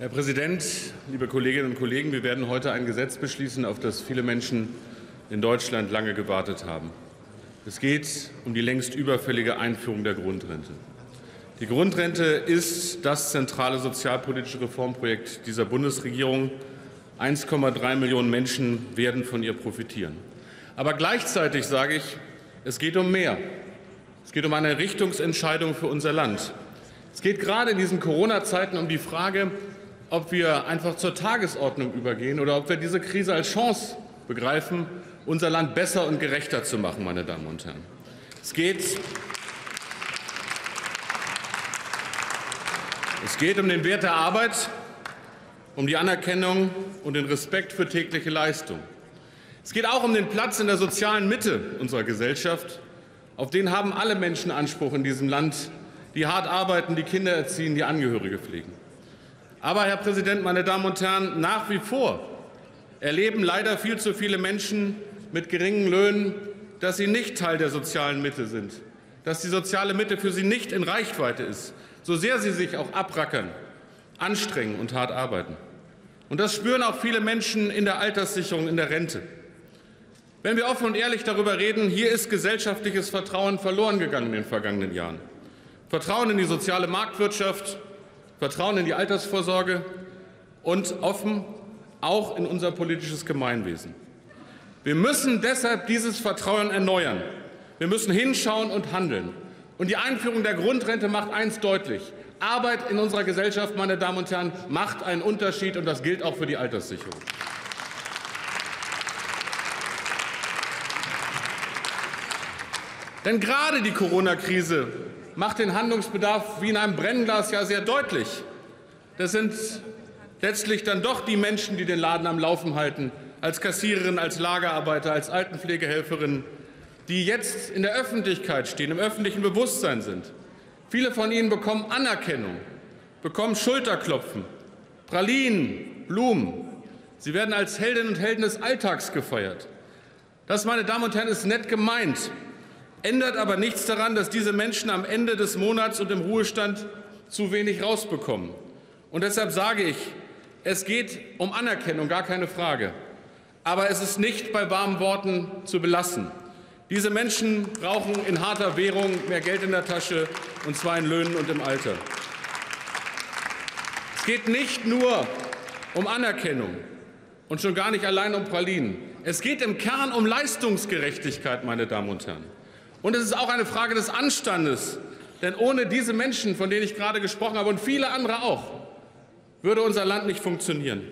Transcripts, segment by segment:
Herr Präsident, liebe Kolleginnen und Kollegen! Wir werden heute ein Gesetz beschließen, auf das viele Menschen in Deutschland lange gewartet haben. Es geht um die längst überfällige Einführung der Grundrente. Die Grundrente ist das zentrale sozialpolitische Reformprojekt dieser Bundesregierung. 1,3 Millionen Menschen werden von ihr profitieren. Aber gleichzeitig sage ich, es geht um mehr. Es geht um eine Richtungsentscheidung für unser Land. Es geht gerade in diesen Corona-Zeiten um die Frage, ob wir einfach zur Tagesordnung übergehen oder ob wir diese Krise als Chance begreifen, unser Land besser und gerechter zu machen, meine Damen und Herren. Es geht, es geht um den Wert der Arbeit, um die Anerkennung und den Respekt für tägliche Leistung. Es geht auch um den Platz in der sozialen Mitte unserer Gesellschaft. Auf den haben alle Menschen Anspruch in diesem Land, die hart arbeiten, die Kinder erziehen, die Angehörige pflegen. Aber, Herr Präsident, meine Damen und Herren, nach wie vor erleben leider viel zu viele Menschen mit geringen Löhnen, dass sie nicht Teil der sozialen Mitte sind, dass die soziale Mitte für sie nicht in Reichweite ist, so sehr sie sich auch abrackern, anstrengen und hart arbeiten. Und das spüren auch viele Menschen in der Alterssicherung, in der Rente. Wenn wir offen und ehrlich darüber reden, hier ist gesellschaftliches Vertrauen verloren gegangen in den vergangenen Jahren. Vertrauen in die soziale Marktwirtschaft, Vertrauen in die Altersvorsorge und offen auch in unser politisches Gemeinwesen. Wir müssen deshalb dieses Vertrauen erneuern. Wir müssen hinschauen und handeln. Und die Einführung der Grundrente macht eins deutlich. Arbeit in unserer Gesellschaft, meine Damen und Herren, macht einen Unterschied, und das gilt auch für die Alterssicherung. Denn gerade die Corona-Krise macht den Handlungsbedarf wie in einem Brennglas ja sehr deutlich. Das sind letztlich dann doch die Menschen, die den Laden am Laufen halten, als Kassiererin, als Lagerarbeiter, als Altenpflegehelferin, die jetzt in der Öffentlichkeit stehen, im öffentlichen Bewusstsein sind. Viele von ihnen bekommen Anerkennung, bekommen Schulterklopfen, Pralinen, Blumen. Sie werden als Heldinnen und Helden des Alltags gefeiert. Das, meine Damen und Herren, ist nett gemeint ändert aber nichts daran, dass diese Menschen am Ende des Monats und im Ruhestand zu wenig rausbekommen. Und deshalb sage ich, es geht um Anerkennung, gar keine Frage. Aber es ist nicht bei warmen Worten zu belassen. Diese Menschen brauchen in harter Währung mehr Geld in der Tasche, und zwar in Löhnen und im Alter. Es geht nicht nur um Anerkennung und schon gar nicht allein um Pralinen. Es geht im Kern um Leistungsgerechtigkeit, meine Damen und Herren. Und es ist auch eine Frage des Anstandes. Denn ohne diese Menschen, von denen ich gerade gesprochen habe, und viele andere auch, würde unser Land nicht funktionieren.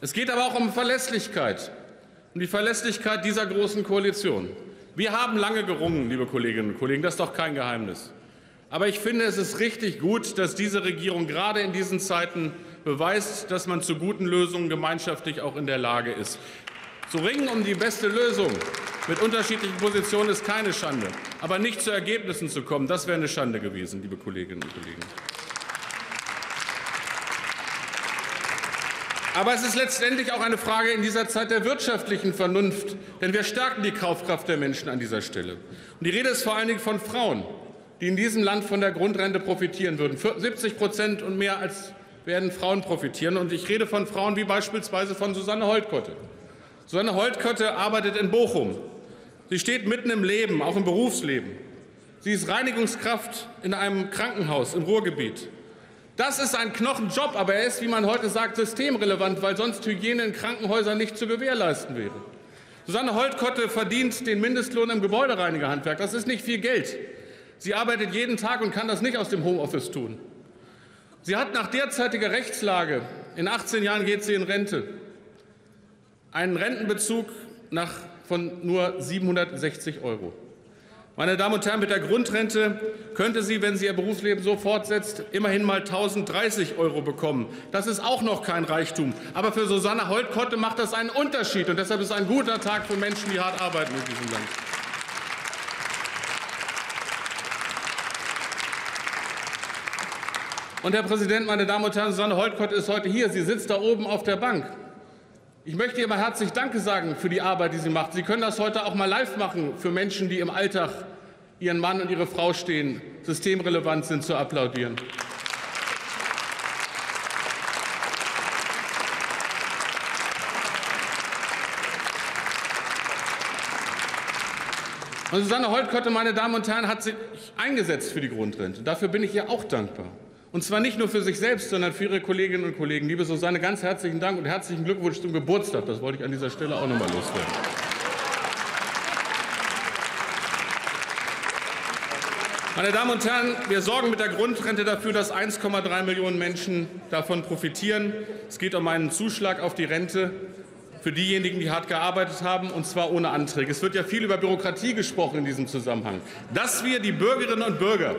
Es geht aber auch um Verlässlichkeit, um die Verlässlichkeit dieser großen Koalition. Wir haben lange gerungen, liebe Kolleginnen und Kollegen, das ist doch kein Geheimnis. Aber ich finde, es ist richtig gut, dass diese Regierung gerade in diesen Zeiten beweist, dass man zu guten Lösungen gemeinschaftlich auch in der Lage ist. Zu ringen um die beste Lösung mit unterschiedlichen Positionen ist keine Schande. Aber nicht zu Ergebnissen zu kommen, das wäre eine Schande gewesen, liebe Kolleginnen und Kollegen. Aber es ist letztendlich auch eine Frage in dieser Zeit der wirtschaftlichen Vernunft, denn wir stärken die Kaufkraft der Menschen an dieser Stelle. Und die Rede ist vor allen Dingen von Frauen, die in diesem Land von der Grundrente profitieren würden. 70 Prozent und mehr als werden Frauen profitieren. Und ich rede von Frauen wie beispielsweise von Susanne Holtkotte. Susanne Holtkotte arbeitet in Bochum. Sie steht mitten im Leben, auch im Berufsleben. Sie ist Reinigungskraft in einem Krankenhaus im Ruhrgebiet. Das ist ein Knochenjob, aber er ist, wie man heute sagt, systemrelevant, weil sonst Hygiene in Krankenhäusern nicht zu gewährleisten wäre. Susanne Holtkotte verdient den Mindestlohn im Gebäudereinigerhandwerk. Das ist nicht viel Geld. Sie arbeitet jeden Tag und kann das nicht aus dem Homeoffice tun. Sie hat nach derzeitiger Rechtslage, in 18 Jahren geht sie in Rente, einen Rentenbezug nach von nur 760 Euro. Meine Damen und Herren, mit der Grundrente könnte sie, wenn sie ihr Berufsleben so fortsetzt, immerhin mal 1030 Euro bekommen. Das ist auch noch kein Reichtum. Aber für Susanne Holtkotte macht das einen Unterschied. Und deshalb ist es ein guter Tag für Menschen, die hart arbeiten in diesem Land. Und Herr Präsident, meine Damen und Herren, Susanne Holtkotte ist heute hier. Sie sitzt da oben auf der Bank. Ich möchte ihr mal herzlich Danke sagen für die Arbeit, die sie macht. Sie können das heute auch mal live machen für Menschen, die im Alltag ihren Mann und ihre Frau stehen, systemrelevant sind, zu applaudieren. Und Susanne Holt, meine Damen und Herren, hat sich eingesetzt für die Grundrente. Dafür bin ich ihr auch dankbar. Und zwar nicht nur für sich selbst, sondern für ihre Kolleginnen und Kollegen. Liebe Susanne, ganz herzlichen Dank und herzlichen Glückwunsch zum Geburtstag. Das wollte ich an dieser Stelle auch noch mal loswerden. Meine Damen und Herren, wir sorgen mit der Grundrente dafür, dass 1,3 Millionen Menschen davon profitieren. Es geht um einen Zuschlag auf die Rente für diejenigen, die hart gearbeitet haben, und zwar ohne Anträge. Es wird ja viel über Bürokratie gesprochen in diesem Zusammenhang. Dass wir die Bürgerinnen und Bürger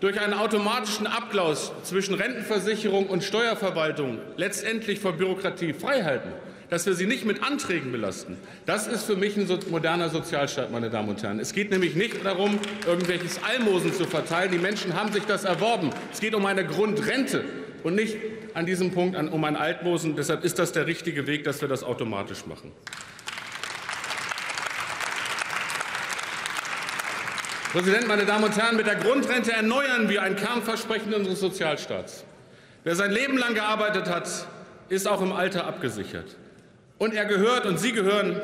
durch einen automatischen Abgleich zwischen Rentenversicherung und Steuerverwaltung letztendlich vor Bürokratie freihalten, dass wir sie nicht mit Anträgen belasten, das ist für mich ein moderner Sozialstaat, meine Damen und Herren. Es geht nämlich nicht darum, irgendwelches Almosen zu verteilen. Die Menschen haben sich das erworben. Es geht um eine Grundrente und nicht an diesem Punkt um ein Altmosen. Deshalb ist das der richtige Weg, dass wir das automatisch machen. Präsident, meine Damen und Herren, mit der Grundrente erneuern wir ein Kernversprechen unseres Sozialstaats. Wer sein Leben lang gearbeitet hat, ist auch im Alter abgesichert. Und er gehört und Sie gehören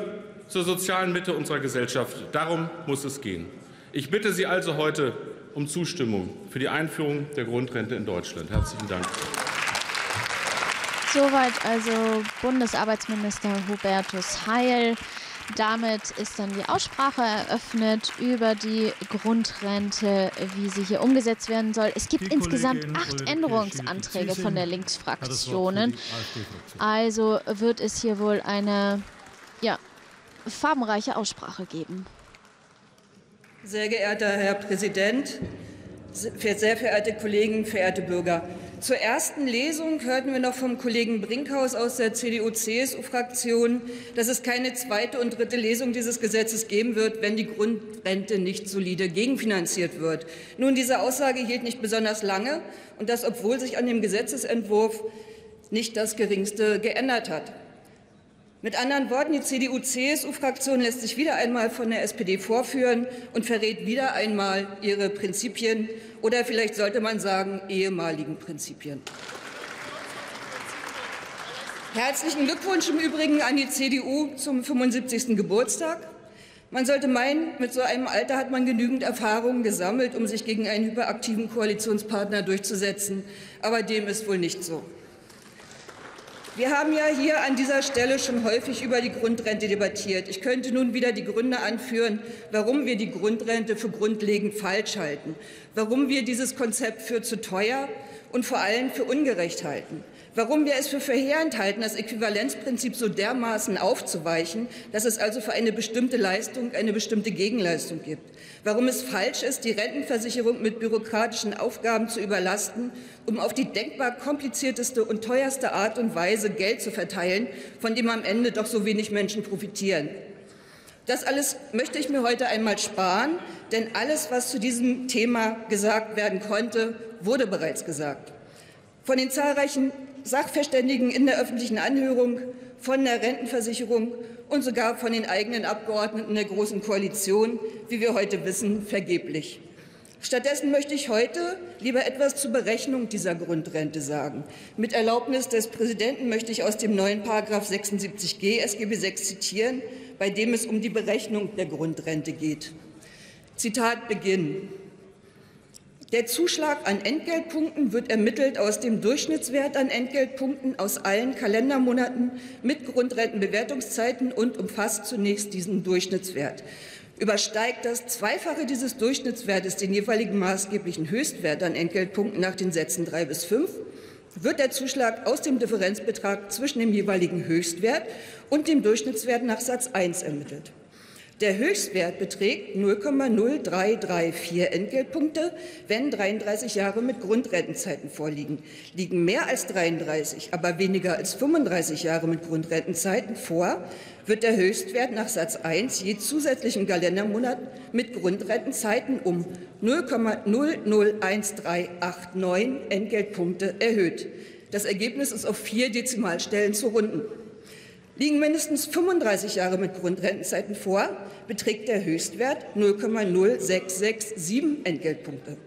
zur sozialen Mitte unserer Gesellschaft. Darum muss es gehen. Ich bitte Sie also heute um Zustimmung für die Einführung der Grundrente in Deutschland. Herzlichen Dank. Soweit also Bundesarbeitsminister Hubertus Heil. Damit ist dann die Aussprache eröffnet über die Grundrente, wie sie hier umgesetzt werden soll. Es gibt insgesamt acht Änderungsanträge von der Linksfraktionen. Also wird es hier wohl eine ja, farbenreiche Aussprache geben. Sehr geehrter Herr Präsident, sehr verehrte Kollegen, verehrte Bürger! Zur ersten Lesung hörten wir noch vom Kollegen Brinkhaus aus der CDU-CSU-Fraktion, dass es keine zweite und dritte Lesung dieses Gesetzes geben wird, wenn die Grundrente nicht solide gegenfinanziert wird. Nun, diese Aussage hielt nicht besonders lange, und das, obwohl sich an dem Gesetzesentwurf nicht das Geringste geändert hat. Mit anderen Worten, die CDU-CSU-Fraktion lässt sich wieder einmal von der SPD vorführen und verrät wieder einmal ihre Prinzipien oder vielleicht sollte man sagen ehemaligen Prinzipien. Herzlichen Glückwunsch im Übrigen an die CDU zum 75. Geburtstag. Man sollte meinen, mit so einem Alter hat man genügend Erfahrungen gesammelt, um sich gegen einen hyperaktiven Koalitionspartner durchzusetzen. Aber dem ist wohl nicht so. Wir haben ja hier an dieser Stelle schon häufig über die Grundrente debattiert. Ich könnte nun wieder die Gründe anführen, warum wir die Grundrente für grundlegend falsch halten, warum wir dieses Konzept für zu teuer und vor allem für ungerecht halten warum wir es für verheerend halten, das Äquivalenzprinzip so dermaßen aufzuweichen, dass es also für eine bestimmte Leistung eine bestimmte Gegenleistung gibt, warum es falsch ist, die Rentenversicherung mit bürokratischen Aufgaben zu überlasten, um auf die denkbar komplizierteste und teuerste Art und Weise Geld zu verteilen, von dem am Ende doch so wenig Menschen profitieren. Das alles möchte ich mir heute einmal sparen, denn alles, was zu diesem Thema gesagt werden konnte, wurde bereits gesagt. Von den zahlreichen Sachverständigen in der öffentlichen Anhörung, von der Rentenversicherung und sogar von den eigenen Abgeordneten der Großen Koalition, wie wir heute wissen, vergeblich. Stattdessen möchte ich heute lieber etwas zur Berechnung dieser Grundrente sagen. Mit Erlaubnis des Präsidenten möchte ich aus dem neuen Paragraph 76g SGB VI zitieren, bei dem es um die Berechnung der Grundrente geht. Zitat Beginn. Der Zuschlag an Entgeltpunkten wird ermittelt aus dem Durchschnittswert an Entgeltpunkten aus allen Kalendermonaten mit Grundrentenbewertungszeiten und umfasst zunächst diesen Durchschnittswert. Übersteigt das Zweifache dieses Durchschnittswertes den jeweiligen maßgeblichen Höchstwert an Entgeltpunkten nach den Sätzen 3 bis 5, wird der Zuschlag aus dem Differenzbetrag zwischen dem jeweiligen Höchstwert und dem Durchschnittswert nach Satz 1 ermittelt. Der Höchstwert beträgt 0,0334 Entgeltpunkte, wenn 33 Jahre mit Grundrentenzeiten vorliegen. Liegen mehr als 33, aber weniger als 35 Jahre mit Grundrentenzeiten vor, wird der Höchstwert nach Satz 1 je zusätzlichen Kalendermonat mit Grundrentenzeiten um 0,001389 Entgeltpunkte erhöht. Das Ergebnis ist auf vier Dezimalstellen zu runden. Liegen mindestens 35 Jahre mit Grundrentenzeiten vor, beträgt der Höchstwert 0,0667 Entgeltpunkte.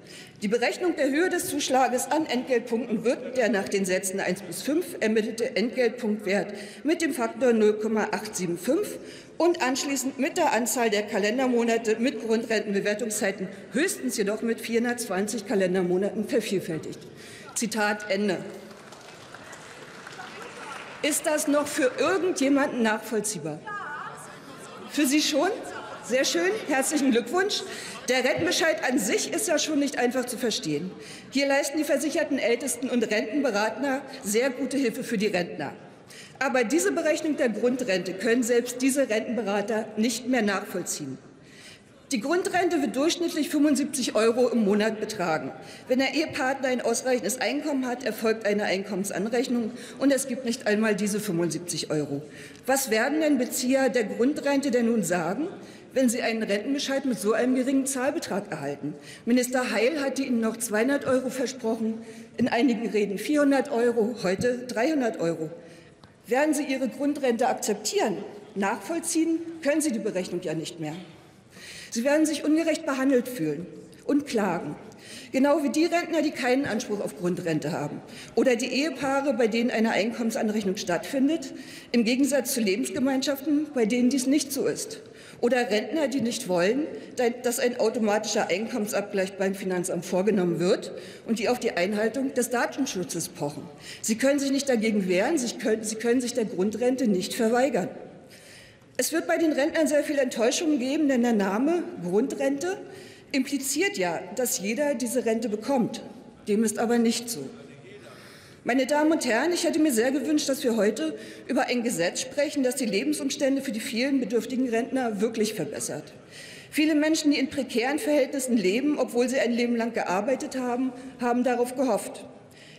Die Berechnung der Höhe des Zuschlages an Entgeltpunkten wird der nach den Sätzen 1 bis 5 ermittelte Entgeltpunktwert mit dem Faktor 0,875 und anschließend mit der Anzahl der Kalendermonate mit Grundrentenbewertungszeiten höchstens jedoch mit 420 Kalendermonaten vervielfältigt. Zitat Ende. Ist das noch für irgendjemanden nachvollziehbar? Für Sie schon? Sehr schön, herzlichen Glückwunsch. Der Rentenbescheid an sich ist ja schon nicht einfach zu verstehen. Hier leisten die versicherten Ältesten und Rentenberater sehr gute Hilfe für die Rentner. Aber diese Berechnung der Grundrente können selbst diese Rentenberater nicht mehr nachvollziehen. Die Grundrente wird durchschnittlich 75 Euro im Monat betragen. Wenn der Ehepartner ein ausreichendes Einkommen hat, erfolgt eine Einkommensanrechnung und es gibt nicht einmal diese 75 Euro. Was werden denn Bezieher der Grundrente denn nun sagen, wenn sie einen Rentenbescheid mit so einem geringen Zahlbetrag erhalten? Minister Heil hatte ihnen noch 200 Euro versprochen, in einigen Reden 400 Euro, heute 300 Euro. Werden Sie Ihre Grundrente akzeptieren? Nachvollziehen können Sie die Berechnung ja nicht mehr. Sie werden sich ungerecht behandelt fühlen und klagen. Genau wie die Rentner, die keinen Anspruch auf Grundrente haben. Oder die Ehepaare, bei denen eine Einkommensanrechnung stattfindet, im Gegensatz zu Lebensgemeinschaften, bei denen dies nicht so ist. Oder Rentner, die nicht wollen, dass ein automatischer Einkommensabgleich beim Finanzamt vorgenommen wird und die auf die Einhaltung des Datenschutzes pochen. Sie können sich nicht dagegen wehren, sie können, sie können sich der Grundrente nicht verweigern. Es wird bei den Rentnern sehr viel Enttäuschung geben, denn der Name Grundrente impliziert ja, dass jeder diese Rente bekommt. Dem ist aber nicht so. Meine Damen und Herren, ich hätte mir sehr gewünscht, dass wir heute über ein Gesetz sprechen, das die Lebensumstände für die vielen bedürftigen Rentner wirklich verbessert. Viele Menschen, die in prekären Verhältnissen leben, obwohl sie ein Leben lang gearbeitet haben, haben darauf gehofft.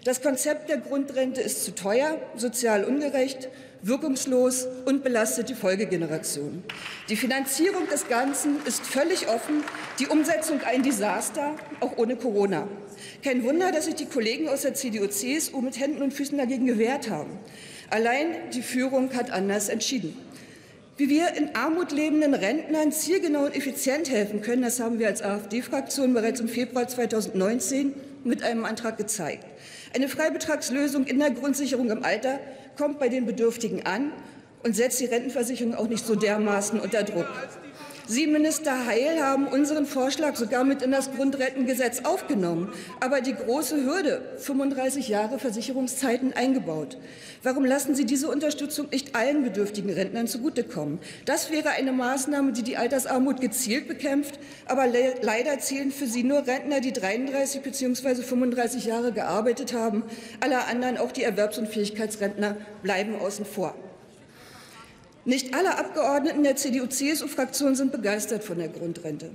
Das Konzept der Grundrente ist zu teuer, sozial ungerecht wirkungslos und belastet die Folgegeneration. Die Finanzierung des Ganzen ist völlig offen, die Umsetzung ein Desaster, auch ohne Corona. Kein Wunder, dass sich die Kollegen aus der CDU-CSU mit Händen und Füßen dagegen gewehrt haben. Allein die Führung hat anders entschieden. Wie wir in Armut lebenden Rentnern zielgenau und effizient helfen können, das haben wir als AfD-Fraktion bereits im Februar 2019 mit einem Antrag gezeigt. Eine Freibetragslösung in der Grundsicherung im Alter kommt bei den Bedürftigen an und setzt die Rentenversicherung auch nicht so dermaßen unter Druck. Sie, Minister Heil, haben unseren Vorschlag sogar mit in das Grundrentengesetz aufgenommen, aber die große Hürde 35 Jahre Versicherungszeiten eingebaut. Warum lassen Sie diese Unterstützung nicht allen bedürftigen Rentnern zugutekommen? Das wäre eine Maßnahme, die die Altersarmut gezielt bekämpft, aber le leider zählen für Sie nur Rentner, die 33 bzw. 35 Jahre gearbeitet haben. Alle anderen, auch die Erwerbsunfähigkeitsrentner, bleiben außen vor. Nicht alle Abgeordneten der CDU-CSU-Fraktion sind begeistert von der Grundrente.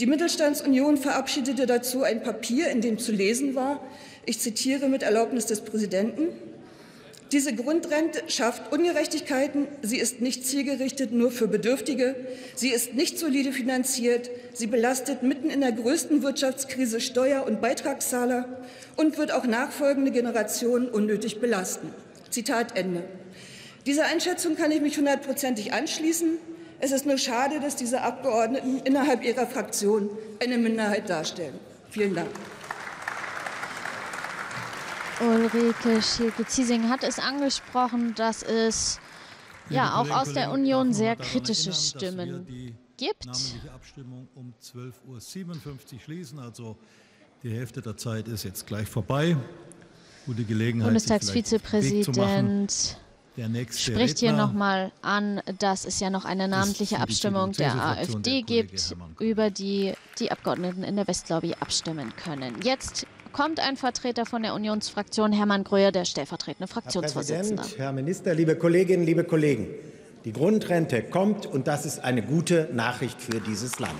Die Mittelstandsunion verabschiedete dazu ein Papier, in dem zu lesen war, ich zitiere mit Erlaubnis des Präsidenten, diese Grundrente schafft Ungerechtigkeiten, sie ist nicht zielgerichtet nur für Bedürftige, sie ist nicht solide finanziert, sie belastet mitten in der größten Wirtschaftskrise Steuer- und Beitragszahler und wird auch nachfolgende Generationen unnötig belasten. Zitat Ende. Dieser Einschätzung kann ich mich hundertprozentig anschließen. Es ist nur schade, dass diese Abgeordneten innerhalb ihrer Fraktion eine Minderheit darstellen. Vielen Dank. Ulrike Schielke-Ziesing hat es angesprochen, dass es ja auch aus der Union sehr kritische Stimmen gibt. Die Abstimmung um 12.57 Uhr schließen. Also die Hälfte der Zeit ist jetzt gleich vorbei. Gute Gelegenheit. Bundestagsvizepräsident spricht hier nochmal an, dass es ja noch eine namentliche Abstimmung der AfD gibt, über die die Abgeordneten in der Westlobby abstimmen können. Jetzt kommt ein Vertreter von der Unionsfraktion, Hermann Gröhe, der stellvertretende Fraktionsvorsitzende. Herr, Herr Minister, liebe Kolleginnen, liebe Kollegen, die Grundrente kommt und das ist eine gute Nachricht für dieses Land.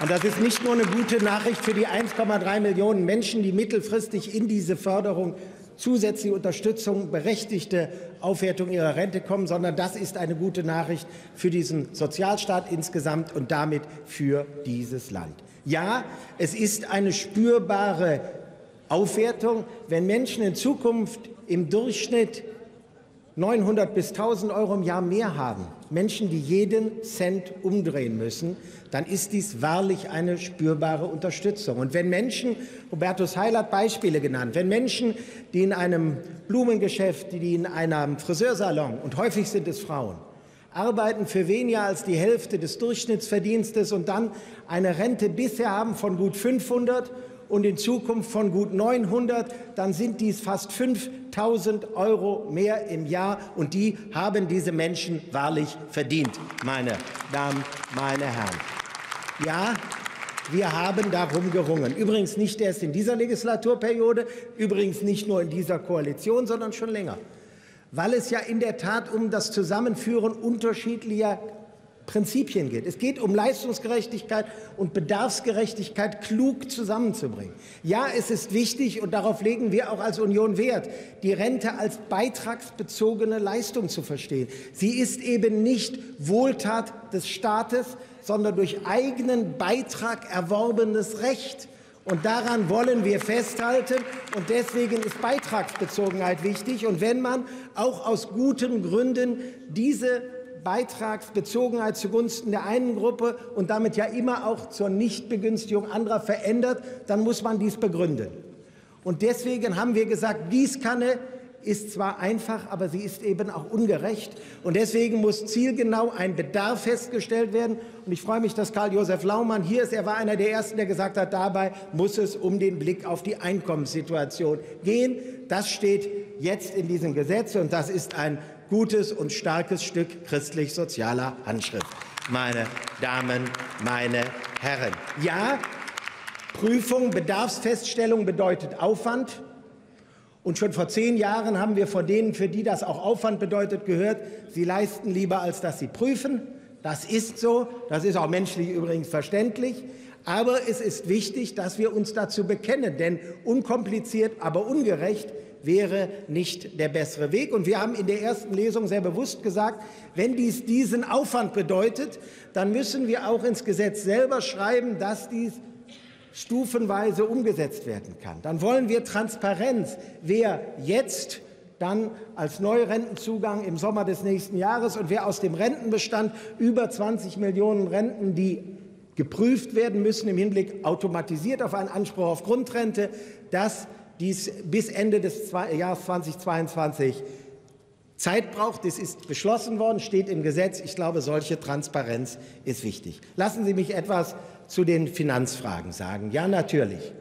Und das ist nicht nur eine gute Nachricht für die 1,3 Millionen Menschen, die mittelfristig in diese Förderung zusätzliche Unterstützung, berechtigte Aufwertung ihrer Rente kommen, sondern das ist eine gute Nachricht für diesen Sozialstaat insgesamt und damit für dieses Land. Ja, es ist eine spürbare Aufwertung, wenn Menschen in Zukunft im Durchschnitt 900 bis 1000 Euro im Jahr mehr haben, Menschen, die jeden Cent umdrehen müssen, dann ist dies wahrlich eine spürbare Unterstützung. Und wenn Menschen, Hubertus Heil hat Beispiele genannt, wenn Menschen, die in einem Blumengeschäft, die in einem Friseursalon, und häufig sind es Frauen, arbeiten für weniger als die Hälfte des Durchschnittsverdienstes und dann eine Rente bisher haben von gut 500 und in Zukunft von gut 900, dann sind dies fast 5000 Euro mehr im Jahr. Und die haben diese Menschen wahrlich verdient, meine Damen, meine Herren. Ja, wir haben darum gerungen. Übrigens nicht erst in dieser Legislaturperiode, übrigens nicht nur in dieser Koalition, sondern schon länger. Weil es ja in der Tat um das Zusammenführen unterschiedlicher Prinzipien geht. Es geht um Leistungsgerechtigkeit und Bedarfsgerechtigkeit klug zusammenzubringen. Ja, es ist wichtig, und darauf legen wir auch als Union Wert, die Rente als beitragsbezogene Leistung zu verstehen. Sie ist eben nicht Wohltat des Staates, sondern durch eigenen Beitrag erworbenes Recht. Und daran wollen wir festhalten. Und deswegen ist Beitragsbezogenheit wichtig. Und wenn man auch aus guten Gründen diese Beitragsbezogenheit zugunsten der einen Gruppe und damit ja immer auch zur Nichtbegünstigung anderer verändert, dann muss man dies begründen. Und deswegen haben wir gesagt, Gießkanne ist zwar einfach, aber sie ist eben auch ungerecht. Und deswegen muss zielgenau ein Bedarf festgestellt werden. Und ich freue mich, dass Karl-Josef Laumann hier ist. Er war einer der Ersten, der gesagt hat, dabei muss es um den Blick auf die Einkommenssituation gehen. Das steht jetzt in diesem Gesetz und das ist ein gutes und starkes Stück christlich-sozialer Handschrift. Meine Damen, meine Herren. Ja, Prüfung, Bedarfsfeststellung bedeutet Aufwand. Und schon vor zehn Jahren haben wir von denen, für die das auch Aufwand bedeutet, gehört, sie leisten lieber, als dass sie prüfen. Das ist so. Das ist auch menschlich übrigens verständlich. Aber es ist wichtig, dass wir uns dazu bekennen, denn unkompliziert, aber ungerecht wäre nicht der bessere Weg. Und wir haben in der ersten Lesung sehr bewusst gesagt, wenn dies diesen Aufwand bedeutet, dann müssen wir auch ins Gesetz selber schreiben, dass dies stufenweise umgesetzt werden kann. Dann wollen wir Transparenz, wer jetzt dann als Neurentenzugang im Sommer des nächsten Jahres und wer aus dem Rentenbestand über 20 Millionen Renten, die geprüft werden müssen im Hinblick automatisiert auf einen Anspruch auf Grundrente, das dies bis Ende des Jahres 2022 Zeit braucht. Das ist beschlossen worden, steht im Gesetz. Ich glaube, solche Transparenz ist wichtig. Lassen Sie mich etwas zu den Finanzfragen sagen. Ja, natürlich.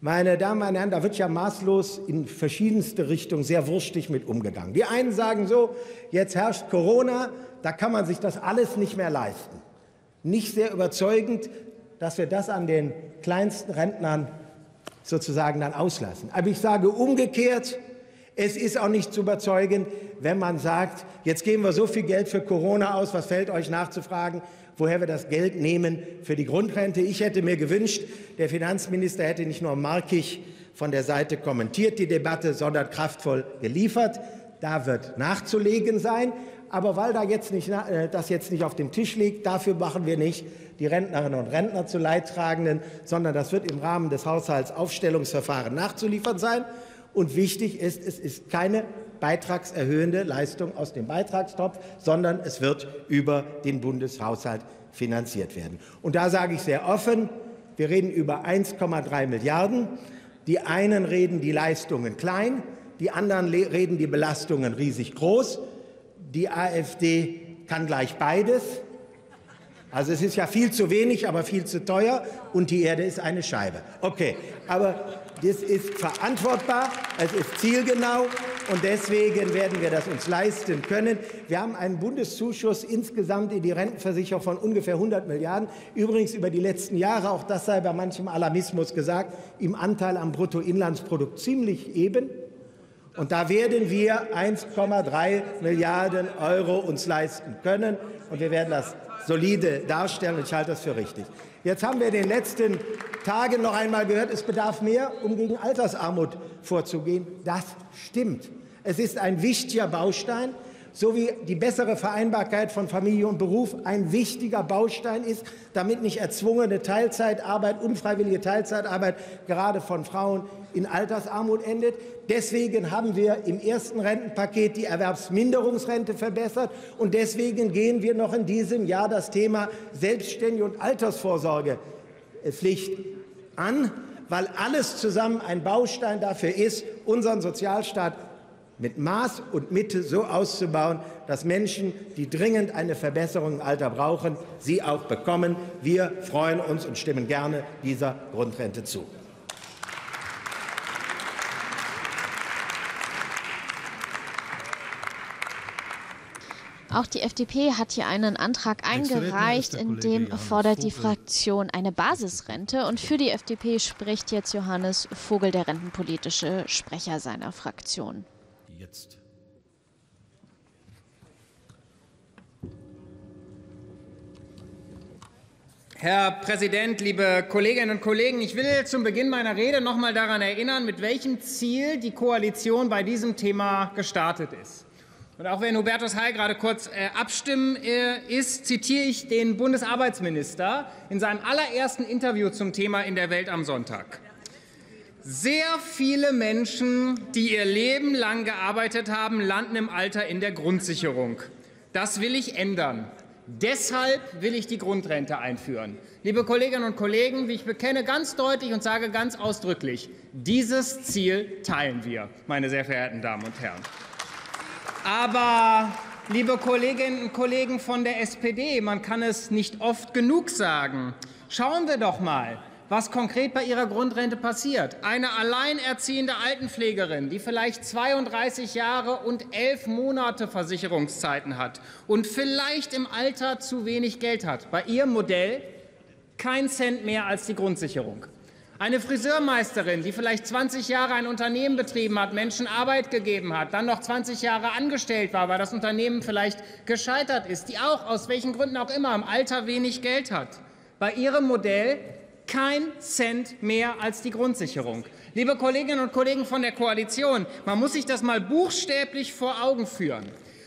Meine Damen und Herren, da wird ja maßlos in verschiedenste Richtungen sehr wurstig mit umgegangen. Die einen sagen so, jetzt herrscht Corona, da kann man sich das alles nicht mehr leisten. Nicht sehr überzeugend, dass wir das an den kleinsten Rentnern sozusagen dann auslassen. Aber ich sage umgekehrt, es ist auch nicht zu überzeugen, wenn man sagt, jetzt geben wir so viel Geld für Corona aus, was fällt euch nachzufragen, woher wir das Geld nehmen für die Grundrente. Ich hätte mir gewünscht, der Finanzminister hätte nicht nur markig von der Seite kommentiert die Debatte, sondern kraftvoll geliefert. Da wird nachzulegen sein. Aber weil da jetzt nicht, äh, das jetzt nicht auf dem Tisch liegt, dafür machen wir nicht die Rentnerinnen und Rentner zu Leidtragenden, sondern das wird im Rahmen des Haushaltsaufstellungsverfahrens nachzuliefern sein. Und wichtig ist, es ist keine beitragserhöhende Leistung aus dem Beitragstopf, sondern es wird über den Bundeshaushalt finanziert werden. Und da sage ich sehr offen, wir reden über 1,3 Milliarden. Die einen reden die Leistungen klein, die anderen reden die Belastungen riesig groß. Die AfD kann gleich beides. Also es ist ja viel zu wenig, aber viel zu teuer und die Erde ist eine Scheibe. Okay, aber das ist verantwortbar, es ist zielgenau und deswegen werden wir das uns leisten können. Wir haben einen Bundeszuschuss insgesamt in die Rentenversicherung von ungefähr 100 Milliarden. Übrigens über die letzten Jahre, auch das sei bei manchem Alarmismus gesagt, im Anteil am Bruttoinlandsprodukt ziemlich eben. Und da werden wir 1,3 Milliarden Euro uns leisten können. Und wir werden das solide darstellen. Und ich halte das für richtig. Jetzt haben wir in den letzten Tagen noch einmal gehört, es bedarf mehr, um gegen Altersarmut vorzugehen. Das stimmt. Es ist ein wichtiger Baustein, sowie die bessere Vereinbarkeit von Familie und Beruf ein wichtiger Baustein ist, damit nicht erzwungene Teilzeitarbeit, unfreiwillige Teilzeitarbeit gerade von Frauen in Altersarmut endet. Deswegen haben wir im ersten Rentenpaket die Erwerbsminderungsrente verbessert und deswegen gehen wir noch in diesem Jahr das Thema Selbstständige und Altersvorsorgepflicht an, weil alles zusammen ein Baustein dafür ist, unseren Sozialstaat mit Maß und Mitte so auszubauen, dass Menschen, die dringend eine Verbesserung im Alter brauchen, sie auch bekommen. Wir freuen uns und stimmen gerne dieser Grundrente zu. Auch die FDP hat hier einen Antrag eingereicht, in dem fordert die Fraktion eine Basisrente. Und für die FDP spricht jetzt Johannes Vogel, der rentenpolitische Sprecher seiner Fraktion. Jetzt. Herr Präsident, liebe Kolleginnen und Kollegen, ich will zum Beginn meiner Rede noch mal daran erinnern, mit welchem Ziel die Koalition bei diesem Thema gestartet ist. Und auch wenn Hubertus Heil gerade kurz äh, abstimmen äh, ist, zitiere ich den Bundesarbeitsminister in seinem allerersten Interview zum Thema in der Welt am Sonntag. Sehr viele Menschen, die ihr Leben lang gearbeitet haben, landen im Alter in der Grundsicherung. Das will ich ändern. Deshalb will ich die Grundrente einführen. Liebe Kolleginnen und Kollegen, wie ich bekenne ganz deutlich und sage ganz ausdrücklich, dieses Ziel teilen wir, meine sehr verehrten Damen und Herren. Aber, liebe Kolleginnen und Kollegen von der SPD, man kann es nicht oft genug sagen. Schauen wir doch mal, was konkret bei ihrer Grundrente passiert. Eine alleinerziehende Altenpflegerin, die vielleicht 32 Jahre und elf Monate Versicherungszeiten hat und vielleicht im Alter zu wenig Geld hat. Bei ihrem Modell kein Cent mehr als die Grundsicherung. Eine Friseurmeisterin, die vielleicht 20 Jahre ein Unternehmen betrieben hat, Menschen Arbeit gegeben hat, dann noch 20 Jahre angestellt war, weil das Unternehmen vielleicht gescheitert ist, die auch aus welchen Gründen auch immer im Alter wenig Geld hat. Bei ihrem Modell kein Cent mehr als die Grundsicherung. Liebe Kolleginnen und Kollegen von der Koalition, man muss sich das mal buchstäblich vor Augen führen.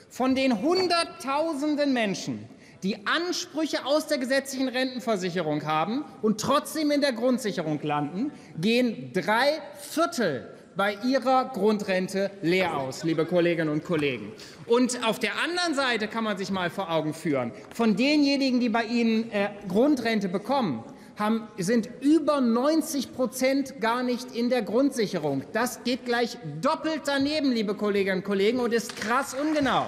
Von den Hunderttausenden Menschen, die Ansprüche aus der gesetzlichen Rentenversicherung haben und trotzdem in der Grundsicherung landen, gehen drei Viertel bei ihrer Grundrente leer aus, liebe Kolleginnen und Kollegen. Und auf der anderen Seite kann man sich mal vor Augen führen, von denjenigen, die bei Ihnen äh, Grundrente bekommen, haben, sind über 90 Prozent gar nicht in der Grundsicherung. Das geht gleich doppelt daneben, liebe Kolleginnen und Kollegen, und ist krass ungenau.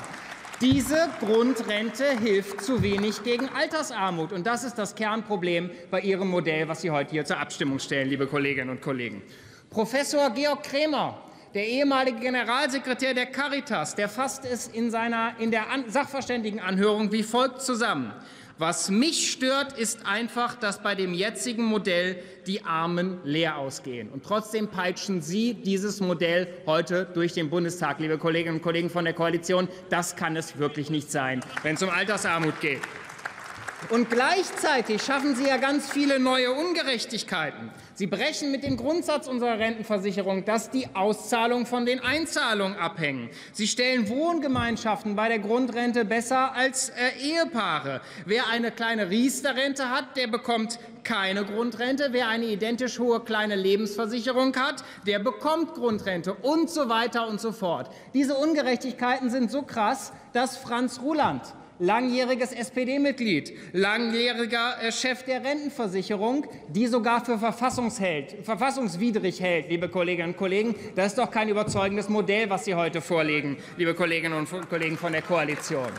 Diese Grundrente hilft zu wenig gegen Altersarmut. Und das ist das Kernproblem bei Ihrem Modell, was Sie heute hier zur Abstimmung stellen, liebe Kolleginnen und Kollegen. Professor Georg Krämer, der ehemalige Generalsekretär der Caritas, der fasst es in, seiner, in der Sachverständigenanhörung wie folgt zusammen. Was mich stört, ist einfach, dass bei dem jetzigen Modell die Armen leer ausgehen. Und trotzdem peitschen Sie dieses Modell heute durch den Bundestag, liebe Kolleginnen und Kollegen von der Koalition. Das kann es wirklich nicht sein, wenn es um Altersarmut geht. Und gleichzeitig schaffen Sie ja ganz viele neue Ungerechtigkeiten. Sie brechen mit dem Grundsatz unserer Rentenversicherung, dass die Auszahlungen von den Einzahlungen abhängen. Sie stellen Wohngemeinschaften bei der Grundrente besser als äh, Ehepaare. Wer eine kleine Riester-Rente hat, der bekommt keine Grundrente. Wer eine identisch hohe kleine Lebensversicherung hat, der bekommt Grundrente und so weiter und so fort. Diese Ungerechtigkeiten sind so krass, dass Franz Ruland langjähriges SPD-Mitglied, langjähriger äh, Chef der Rentenversicherung, die sogar für verfassungswidrig hält, liebe Kolleginnen und Kollegen. Das ist doch kein überzeugendes Modell, was Sie heute vorlegen, liebe Kolleginnen und Kollegen von der Koalition.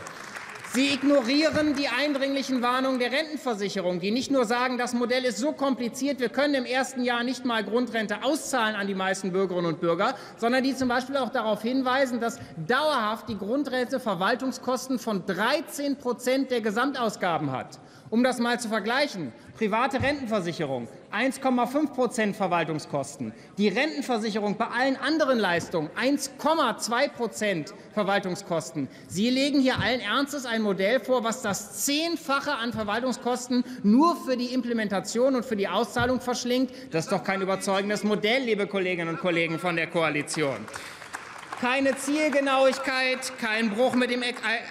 Sie ignorieren die eindringlichen Warnungen der Rentenversicherung, die nicht nur sagen, das Modell ist so kompliziert, wir können im ersten Jahr nicht mal Grundrente auszahlen an die meisten Bürgerinnen und Bürger, sondern die zum Beispiel auch darauf hinweisen, dass dauerhaft die Grundrente Verwaltungskosten von 13 Prozent der Gesamtausgaben hat. Um das mal zu vergleichen, private Rentenversicherung 1,5 Prozent Verwaltungskosten, die Rentenversicherung bei allen anderen Leistungen 1,2 Prozent Verwaltungskosten. Sie legen hier allen Ernstes ein Modell vor, was das Zehnfache an Verwaltungskosten nur für die Implementation und für die Auszahlung verschlingt. Das ist doch kein überzeugendes Modell, liebe Kolleginnen und Kollegen von der Koalition. Keine Zielgenauigkeit, kein Bruch mit dem,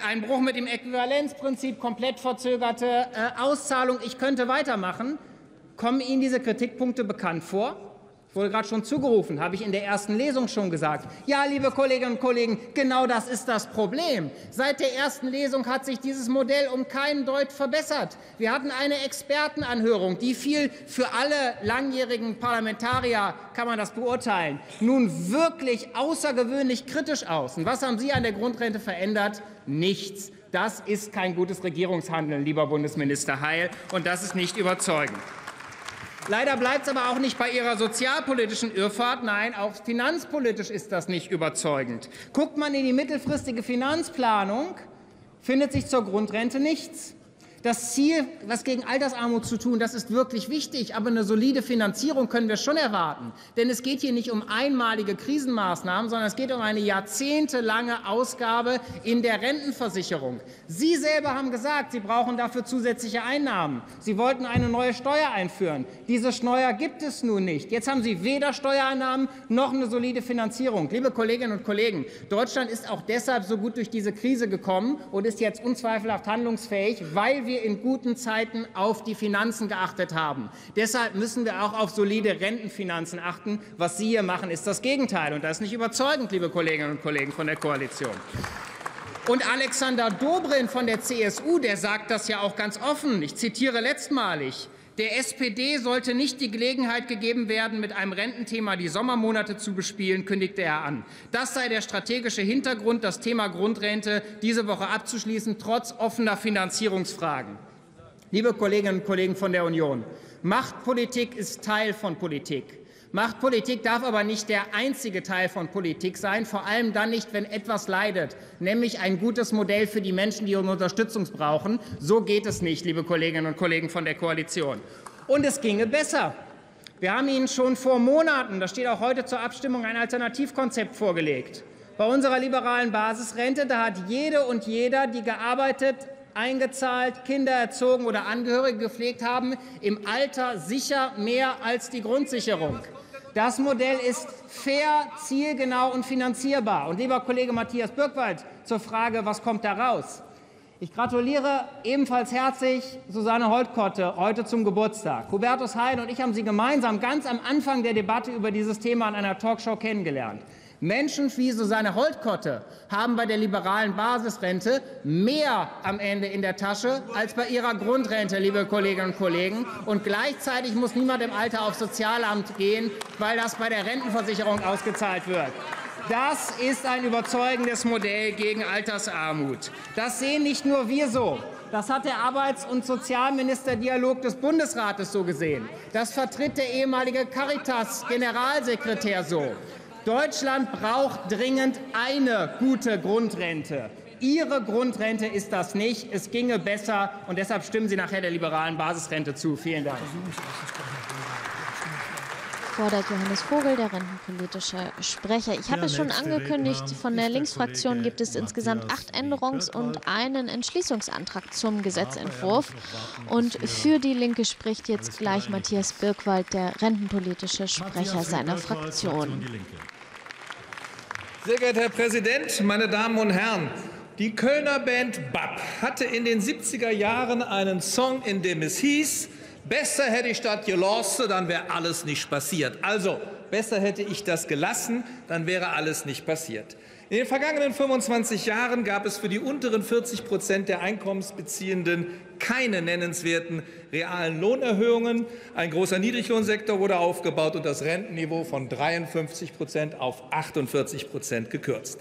ein Bruch mit dem Äquivalenzprinzip, komplett verzögerte äh, Auszahlung. Ich könnte weitermachen. Kommen Ihnen diese Kritikpunkte bekannt vor? Wurde gerade schon zugerufen, habe ich in der ersten Lesung schon gesagt. Ja, liebe Kolleginnen und Kollegen, genau das ist das Problem. Seit der ersten Lesung hat sich dieses Modell um keinen Deut verbessert. Wir hatten eine Expertenanhörung, die fiel für alle langjährigen Parlamentarier, kann man das beurteilen, nun wirklich außergewöhnlich kritisch aus. Und was haben Sie an der Grundrente verändert? Nichts. Das ist kein gutes Regierungshandeln, lieber Bundesminister Heil, und das ist nicht überzeugend. Leider bleibt es aber auch nicht bei Ihrer sozialpolitischen Irrfahrt. Nein, auch finanzpolitisch ist das nicht überzeugend. Guckt man in die mittelfristige Finanzplanung, findet sich zur Grundrente nichts. Das Ziel, was gegen Altersarmut zu tun, das ist wirklich wichtig. Aber eine solide Finanzierung können wir schon erwarten. Denn es geht hier nicht um einmalige Krisenmaßnahmen, sondern es geht um eine jahrzehntelange Ausgabe in der Rentenversicherung. Sie selber haben gesagt, Sie brauchen dafür zusätzliche Einnahmen. Sie wollten eine neue Steuer einführen. Diese Steuer gibt es nun nicht. Jetzt haben Sie weder Steuereinnahmen noch eine solide Finanzierung. Liebe Kolleginnen und Kollegen, Deutschland ist auch deshalb so gut durch diese Krise gekommen und ist jetzt unzweifelhaft handlungsfähig, weil wir wir in guten Zeiten auf die Finanzen geachtet haben. Deshalb müssen wir auch auf solide Rentenfinanzen achten. Was Sie hier machen, ist das Gegenteil. Und das ist nicht überzeugend, liebe Kolleginnen und Kollegen von der Koalition. Und Alexander Dobrindt von der CSU, der sagt das ja auch ganz offen. Ich zitiere letztmalig. Der SPD sollte nicht die Gelegenheit gegeben werden, mit einem Rententhema die Sommermonate zu bespielen, kündigte er an. Das sei der strategische Hintergrund, das Thema Grundrente diese Woche abzuschließen, trotz offener Finanzierungsfragen. Liebe Kolleginnen und Kollegen von der Union, Machtpolitik ist Teil von Politik. Machtpolitik darf aber nicht der einzige Teil von Politik sein, vor allem dann nicht, wenn etwas leidet, nämlich ein gutes Modell für die Menschen, die Unterstützung brauchen. So geht es nicht, liebe Kolleginnen und Kollegen von der Koalition. Und es ginge besser. Wir haben Ihnen schon vor Monaten, das steht auch heute zur Abstimmung, ein Alternativkonzept vorgelegt. Bei unserer liberalen Basisrente, da hat jede und jeder, die gearbeitet, eingezahlt, Kinder erzogen oder Angehörige gepflegt haben, im Alter sicher mehr als die Grundsicherung. Das Modell ist fair, zielgenau und finanzierbar. Und lieber Kollege Matthias Birkwald, zur Frage, was kommt da raus? Ich gratuliere ebenfalls herzlich Susanne Holtkotte heute zum Geburtstag. Hubertus Hein und ich haben sie gemeinsam ganz am Anfang der Debatte über dieses Thema an einer Talkshow kennengelernt. Menschen wie Susanne Holtkotte haben bei der liberalen Basisrente mehr am Ende in der Tasche als bei ihrer Grundrente, liebe Kolleginnen und Kollegen. Und gleichzeitig muss niemand im Alter aufs Sozialamt gehen, weil das bei der Rentenversicherung ausgezahlt wird. Das ist ein überzeugendes Modell gegen Altersarmut. Das sehen nicht nur wir so. Das hat der Arbeits- und Sozialministerdialog des Bundesrates so gesehen. Das vertritt der ehemalige Caritas-Generalsekretär so. Deutschland braucht dringend eine gute Grundrente. Ihre Grundrente ist das nicht. Es ginge besser. Und deshalb stimmen Sie nachher der liberalen Basisrente zu. Vielen Dank fordert Johannes Vogel, der rentenpolitische Sprecher. Ich habe es schon angekündigt, von der Linksfraktion gibt es insgesamt acht Änderungs- und einen Entschließungsantrag zum Gesetzentwurf. Und für die Linke spricht jetzt gleich Matthias Birkwald, der rentenpolitische Sprecher seiner Fraktion. Sehr geehrter Herr Präsident, meine Damen und Herren! Die Kölner Band BAP hatte in den 70er Jahren einen Song, in dem es hieß, Besser hätte ich das gelassen, dann wäre alles nicht passiert. Also, besser hätte ich das gelassen, dann wäre alles nicht passiert. In den vergangenen 25 Jahren gab es für die unteren 40 Prozent der Einkommensbeziehenden keine nennenswerten realen Lohnerhöhungen. Ein großer Niedriglohnsektor wurde aufgebaut und das Rentenniveau von 53 Prozent auf 48 Prozent gekürzt.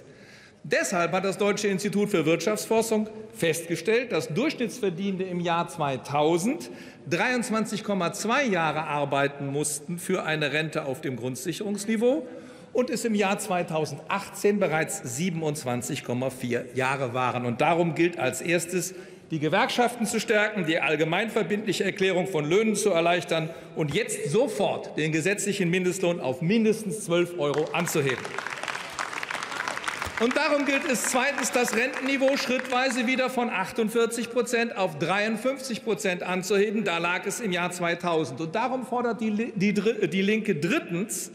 Deshalb hat das Deutsche Institut für Wirtschaftsforschung festgestellt, dass Durchschnittsverdienende im Jahr 2000 23,2 Jahre arbeiten mussten für eine Rente auf dem Grundsicherungsniveau und es im Jahr 2018 bereits 27,4 Jahre waren. Und darum gilt als erstes, die Gewerkschaften zu stärken, die allgemeinverbindliche Erklärung von Löhnen zu erleichtern und jetzt sofort den gesetzlichen Mindestlohn auf mindestens 12 Euro anzuheben. Und darum gilt es zweitens, das Rentenniveau schrittweise wieder von 48 Prozent auf 53 Prozent anzuheben. Da lag es im Jahr 2000. Und darum fordert die, die, die Linke drittens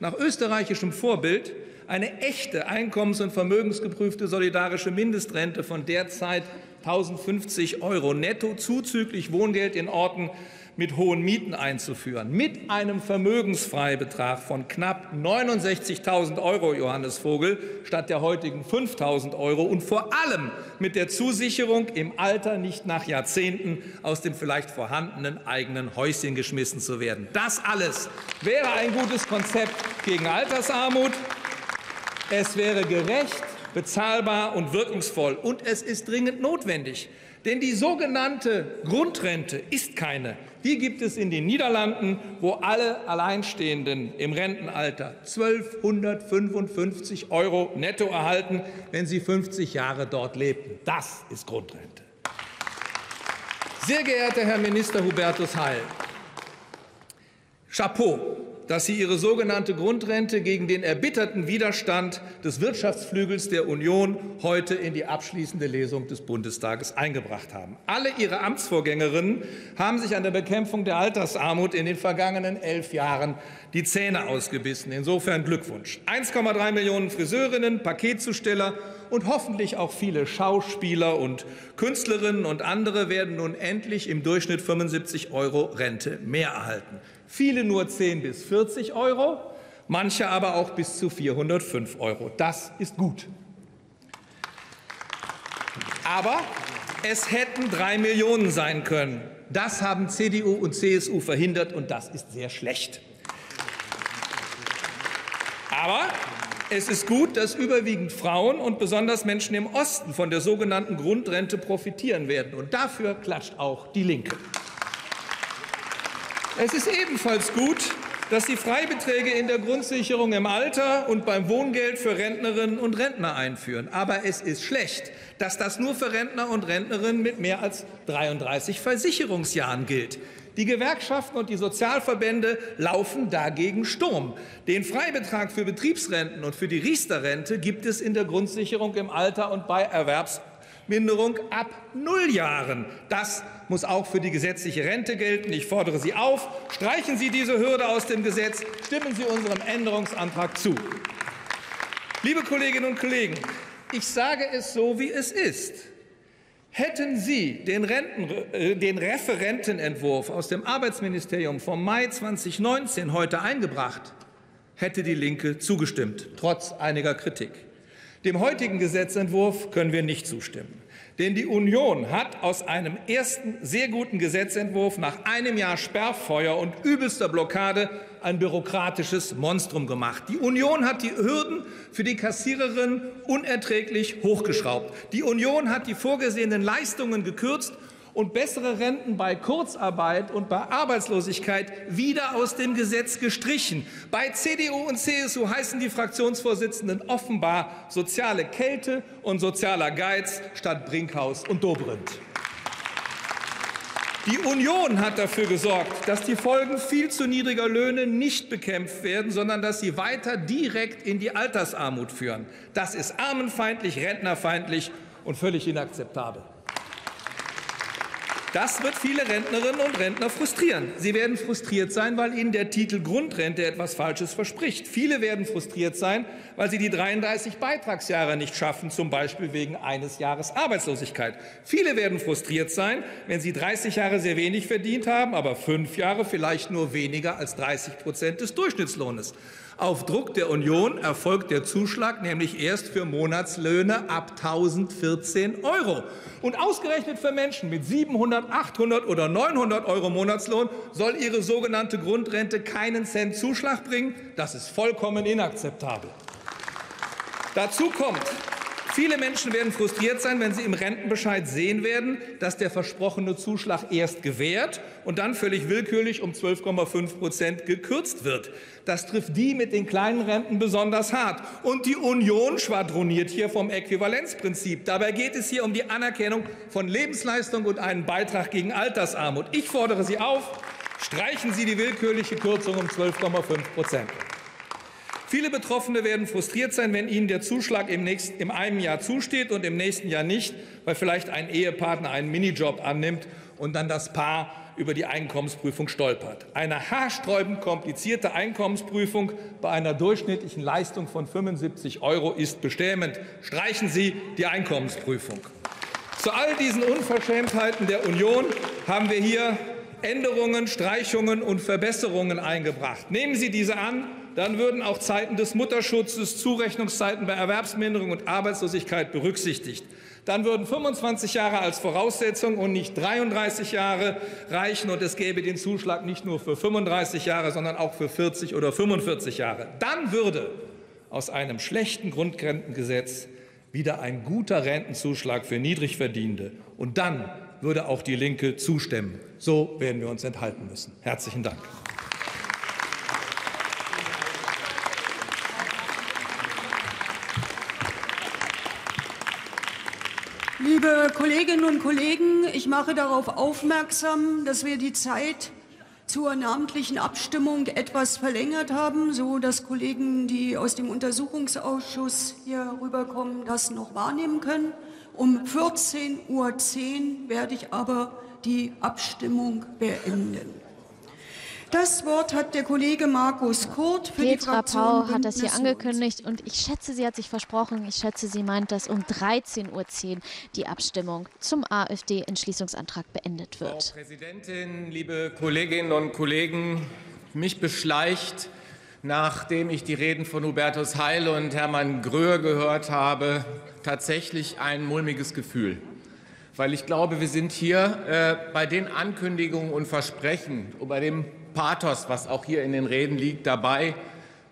nach österreichischem Vorbild eine echte einkommens- und vermögensgeprüfte solidarische Mindestrente von derzeit 1050 Euro netto zuzüglich Wohngeld in Orten mit hohen Mieten einzuführen, mit einem Vermögensfreibetrag von knapp 69.000 Euro, Johannes Vogel, statt der heutigen 5.000 Euro und vor allem mit der Zusicherung, im Alter nicht nach Jahrzehnten aus dem vielleicht vorhandenen eigenen Häuschen geschmissen zu werden. Das alles wäre ein gutes Konzept gegen Altersarmut. Es wäre gerecht, bezahlbar und wirkungsvoll. Und es ist dringend notwendig. Denn die sogenannte Grundrente ist keine. Die gibt es in den Niederlanden, wo alle Alleinstehenden im Rentenalter 1255 Euro netto erhalten, wenn sie 50 Jahre dort lebten. Das ist Grundrente. Sehr geehrter Herr Minister Hubertus Heil, Chapeau dass sie ihre sogenannte Grundrente gegen den erbitterten Widerstand des Wirtschaftsflügels der Union heute in die abschließende Lesung des Bundestages eingebracht haben. Alle ihre Amtsvorgängerinnen haben sich an der Bekämpfung der Altersarmut in den vergangenen elf Jahren die Zähne ausgebissen. Insofern Glückwunsch. 1,3 Millionen Friseurinnen, Paketzusteller und hoffentlich auch viele Schauspieler und Künstlerinnen und andere werden nun endlich im Durchschnitt 75 Euro Rente mehr erhalten viele nur 10 bis 40 Euro, manche aber auch bis zu 405 Euro. Das ist gut. Aber es hätten drei Millionen sein können. Das haben CDU und CSU verhindert, und das ist sehr schlecht. Aber es ist gut, dass überwiegend Frauen und besonders Menschen im Osten von der sogenannten Grundrente profitieren werden. Und dafür klatscht auch die Linke. Es ist ebenfalls gut, dass die Freibeträge in der Grundsicherung im Alter und beim Wohngeld für Rentnerinnen und Rentner einführen. Aber es ist schlecht, dass das nur für Rentner und Rentnerinnen mit mehr als 33 Versicherungsjahren gilt. Die Gewerkschaften und die Sozialverbände laufen dagegen Sturm. Den Freibetrag für Betriebsrenten und für die Riester-Rente gibt es in der Grundsicherung im Alter und bei Erwerbs Minderung ab null Jahren. Das muss auch für die gesetzliche Rente gelten. Ich fordere Sie auf, streichen Sie diese Hürde aus dem Gesetz, stimmen Sie unserem Änderungsantrag zu. Liebe Kolleginnen und Kollegen, ich sage es so, wie es ist. Hätten Sie den, Renten, äh, den Referentenentwurf aus dem Arbeitsministerium vom Mai 2019 heute eingebracht, hätte die Linke zugestimmt, trotz einiger Kritik. Dem heutigen Gesetzentwurf können wir nicht zustimmen. Denn die Union hat aus einem ersten sehr guten Gesetzentwurf nach einem Jahr Sperrfeuer und übelster Blockade ein bürokratisches Monstrum gemacht. Die Union hat die Hürden für die Kassiererin unerträglich hochgeschraubt. Die Union hat die vorgesehenen Leistungen gekürzt und bessere Renten bei Kurzarbeit und bei Arbeitslosigkeit wieder aus dem Gesetz gestrichen. Bei CDU und CSU heißen die Fraktionsvorsitzenden offenbar soziale Kälte und sozialer Geiz statt Brinkhaus und Dobrindt. Die Union hat dafür gesorgt, dass die Folgen viel zu niedriger Löhne nicht bekämpft werden, sondern dass sie weiter direkt in die Altersarmut führen. Das ist armenfeindlich, rentnerfeindlich und völlig inakzeptabel. Das wird viele Rentnerinnen und Rentner frustrieren. Sie werden frustriert sein, weil ihnen der Titel Grundrente etwas Falsches verspricht. Viele werden frustriert sein, weil sie die 33 Beitragsjahre nicht schaffen, zum Beispiel wegen eines Jahres Arbeitslosigkeit. Viele werden frustriert sein, wenn sie 30 Jahre sehr wenig verdient haben, aber fünf Jahre vielleicht nur weniger als 30 Prozent des Durchschnittslohnes. Auf Druck der Union erfolgt der Zuschlag nämlich erst für Monatslöhne ab 1014 Euro. Und ausgerechnet für Menschen mit 700, 800 oder 900 Euro Monatslohn soll ihre sogenannte Grundrente keinen Cent Zuschlag bringen. Das ist vollkommen inakzeptabel. Dazu kommt, Viele Menschen werden frustriert sein, wenn sie im Rentenbescheid sehen werden, dass der versprochene Zuschlag erst gewährt und dann völlig willkürlich um 12,5 Prozent gekürzt wird. Das trifft die mit den kleinen Renten besonders hart. Und die Union schwadroniert hier vom Äquivalenzprinzip. Dabei geht es hier um die Anerkennung von Lebensleistung und einen Beitrag gegen Altersarmut. Ich fordere Sie auf, streichen Sie die willkürliche Kürzung um 12,5 Prozent. Viele Betroffene werden frustriert sein, wenn ihnen der Zuschlag im, nächsten, im einen Jahr zusteht und im nächsten Jahr nicht, weil vielleicht ein Ehepartner einen Minijob annimmt und dann das Paar über die Einkommensprüfung stolpert. Eine haarsträubend komplizierte Einkommensprüfung bei einer durchschnittlichen Leistung von 75 Euro ist bestämend. Streichen Sie die Einkommensprüfung. Zu all diesen Unverschämtheiten der Union haben wir hier Änderungen, Streichungen und Verbesserungen eingebracht. Nehmen Sie diese an, dann würden auch Zeiten des Mutterschutzes, Zurechnungszeiten bei Erwerbsminderung und Arbeitslosigkeit berücksichtigt. Dann würden 25 Jahre als Voraussetzung und nicht 33 Jahre reichen, und es gäbe den Zuschlag nicht nur für 35 Jahre, sondern auch für 40 oder 45 Jahre. Dann würde aus einem schlechten Grundrentengesetz wieder ein guter Rentenzuschlag für Niedrigverdienende. Und dann würde auch die Linke zustimmen. So werden wir uns enthalten müssen. Herzlichen Dank. Liebe Kolleginnen und Kollegen, ich mache darauf aufmerksam, dass wir die Zeit zur namentlichen Abstimmung etwas verlängert haben, so dass Kollegen, die aus dem Untersuchungsausschuss hier rüberkommen, das noch wahrnehmen können. Um 14.10 Uhr werde ich aber die Abstimmung beenden. Das Wort hat der Kollege Markus Kurt für Petra die Fraktion Pau hat das hier Bündnis angekündigt und ich schätze, sie hat sich versprochen. Ich schätze, sie meint, dass um 13.10 Uhr die Abstimmung zum AfD-Entschließungsantrag beendet Frau wird. Präsidentin, liebe Kolleginnen und Kollegen! Mich beschleicht, nachdem ich die Reden von Hubertus Heil und Hermann Gröhe gehört habe, tatsächlich ein mulmiges Gefühl. Weil ich glaube, wir sind hier äh, bei den Ankündigungen und Versprechen und bei dem Pathos, was auch hier in den Reden liegt, dabei,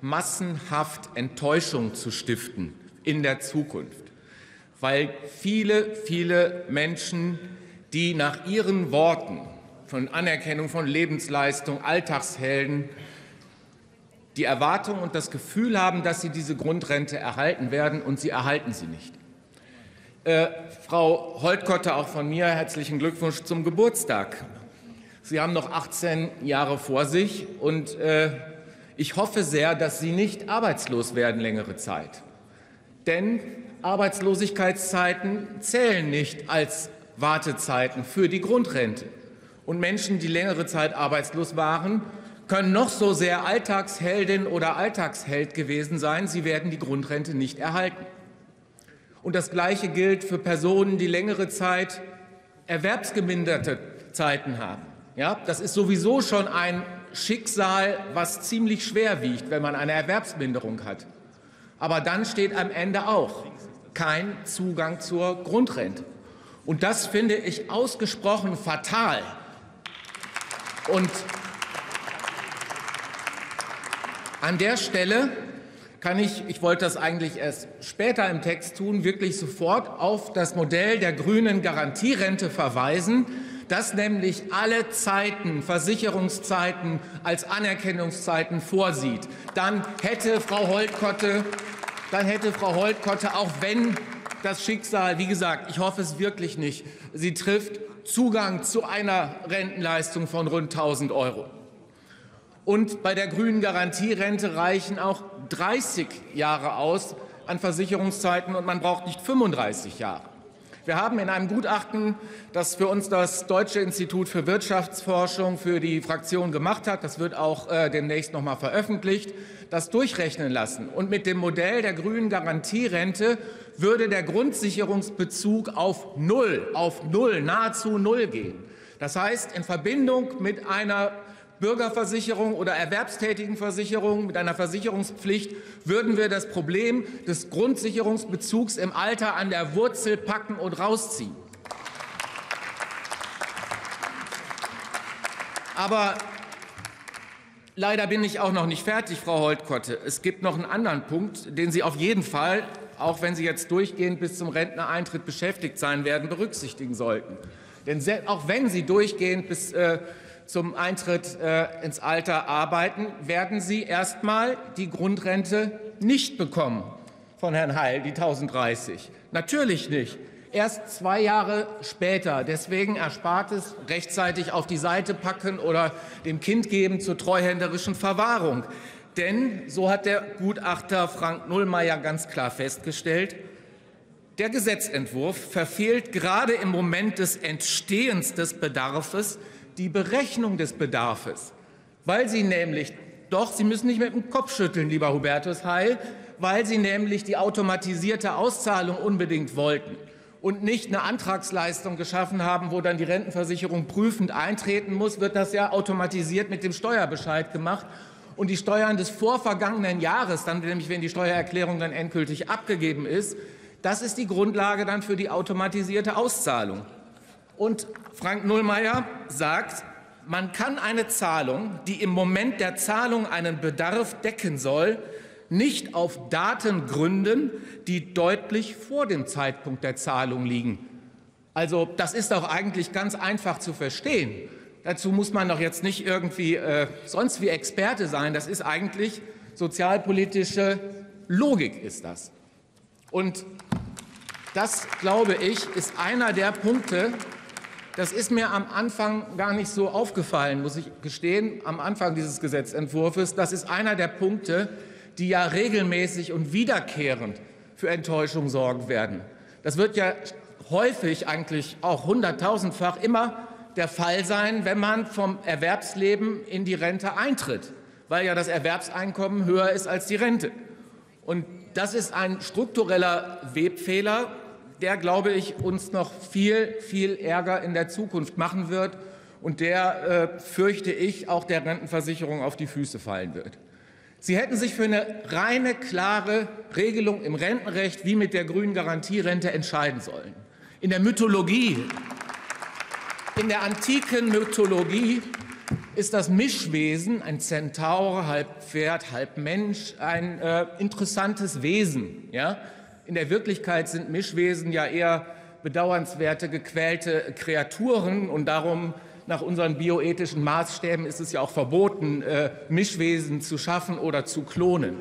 massenhaft Enttäuschung zu stiften in der Zukunft. Weil viele, viele Menschen, die nach ihren Worten von Anerkennung von Lebensleistung, Alltagshelden, die Erwartung und das Gefühl haben, dass sie diese Grundrente erhalten werden, und sie erhalten sie nicht. Äh, Frau Holtkotte, auch von mir herzlichen Glückwunsch zum Geburtstag. Sie haben noch 18 Jahre vor sich und äh, ich hoffe sehr, dass Sie nicht arbeitslos werden längere Zeit. Denn Arbeitslosigkeitszeiten zählen nicht als Wartezeiten für die Grundrente. Und Menschen, die längere Zeit arbeitslos waren, können noch so sehr Alltagsheldin oder Alltagsheld gewesen sein, sie werden die Grundrente nicht erhalten. Und das Gleiche gilt für Personen, die längere Zeit erwerbsgeminderte Zeiten haben. Ja, das ist sowieso schon ein Schicksal, was ziemlich schwer wiegt, wenn man eine Erwerbsminderung hat. Aber dann steht am Ende auch kein Zugang zur Grundrente. Und das finde ich ausgesprochen fatal. Und an der Stelle kann ich, ich wollte das eigentlich erst später im Text tun, wirklich sofort auf das Modell der grünen Garantierente verweisen, das nämlich alle Zeiten, Versicherungszeiten als Anerkennungszeiten vorsieht. Dann hätte Frau Holtkotte, dann hätte Frau Holtkotte, auch wenn das Schicksal, wie gesagt, ich hoffe es wirklich nicht, sie trifft, Zugang zu einer Rentenleistung von rund 1000 Euro. Und bei der grünen Garantierente reichen auch 30 Jahre aus an Versicherungszeiten und man braucht nicht 35 Jahre. Wir haben in einem Gutachten, das für uns das Deutsche Institut für Wirtschaftsforschung für die Fraktion gemacht hat, das wird auch äh, demnächst noch mal veröffentlicht, das durchrechnen lassen. Und mit dem Modell der grünen Garantierente würde der Grundsicherungsbezug auf Null, auf Null, nahezu Null gehen. Das heißt, in Verbindung mit einer Bürgerversicherung oder Erwerbstätigenversicherung mit einer Versicherungspflicht würden wir das Problem des Grundsicherungsbezugs im Alter an der Wurzel packen und rausziehen. Aber leider bin ich auch noch nicht fertig, Frau Holtkotte. Es gibt noch einen anderen Punkt, den Sie auf jeden Fall, auch wenn Sie jetzt durchgehend bis zum Rentnereintritt beschäftigt sein werden, berücksichtigen sollten. Denn auch wenn Sie durchgehend bis äh, zum Eintritt äh, ins Alter arbeiten, werden Sie erst mal die Grundrente nicht bekommen von Herrn Heil, die 1030. Natürlich nicht. Erst zwei Jahre später. Deswegen erspart es rechtzeitig auf die Seite packen oder dem Kind geben zur treuhänderischen Verwahrung. Denn, so hat der Gutachter Frank Nullmeier ganz klar festgestellt, der Gesetzentwurf verfehlt gerade im Moment des Entstehens des Bedarfs die Berechnung des Bedarfs, weil Sie nämlich doch, Sie müssen nicht mit dem Kopf schütteln, lieber Hubertus Heil, weil Sie nämlich die automatisierte Auszahlung unbedingt wollten und nicht eine Antragsleistung geschaffen haben, wo dann die Rentenversicherung prüfend eintreten muss, wird das ja automatisiert mit dem Steuerbescheid gemacht. Und die Steuern des vorvergangenen Jahres, dann nämlich wenn die Steuererklärung dann endgültig abgegeben ist, das ist die Grundlage dann für die automatisierte Auszahlung. Und Frank Nullmeier sagt, man kann eine Zahlung, die im Moment der Zahlung einen Bedarf decken soll, nicht auf Daten gründen, die deutlich vor dem Zeitpunkt der Zahlung liegen. Also das ist doch eigentlich ganz einfach zu verstehen. Dazu muss man doch jetzt nicht irgendwie äh, sonst wie Experte sein. Das ist eigentlich sozialpolitische Logik, ist das. Und das, glaube ich, ist einer der Punkte, das ist mir am Anfang gar nicht so aufgefallen, muss ich gestehen, am Anfang dieses Gesetzentwurfs. Das ist einer der Punkte, die ja regelmäßig und wiederkehrend für Enttäuschung sorgen werden. Das wird ja häufig eigentlich auch hunderttausendfach immer der Fall sein, wenn man vom Erwerbsleben in die Rente eintritt, weil ja das Erwerbseinkommen höher ist als die Rente. Und das ist ein struktureller Webfehler, der, glaube ich, uns noch viel, viel Ärger in der Zukunft machen wird und der, äh, fürchte ich, auch der Rentenversicherung auf die Füße fallen wird. Sie hätten sich für eine reine, klare Regelung im Rentenrecht wie mit der grünen Garantierente entscheiden sollen. In der Mythologie, in der antiken Mythologie ist das Mischwesen, ein Zentaur, halb Pferd, halb Mensch, ein äh, interessantes Wesen. Ja? In der Wirklichkeit sind Mischwesen ja eher bedauernswerte, gequälte Kreaturen und darum nach unseren bioethischen Maßstäben ist es ja auch verboten, äh, Mischwesen zu schaffen oder zu klonen.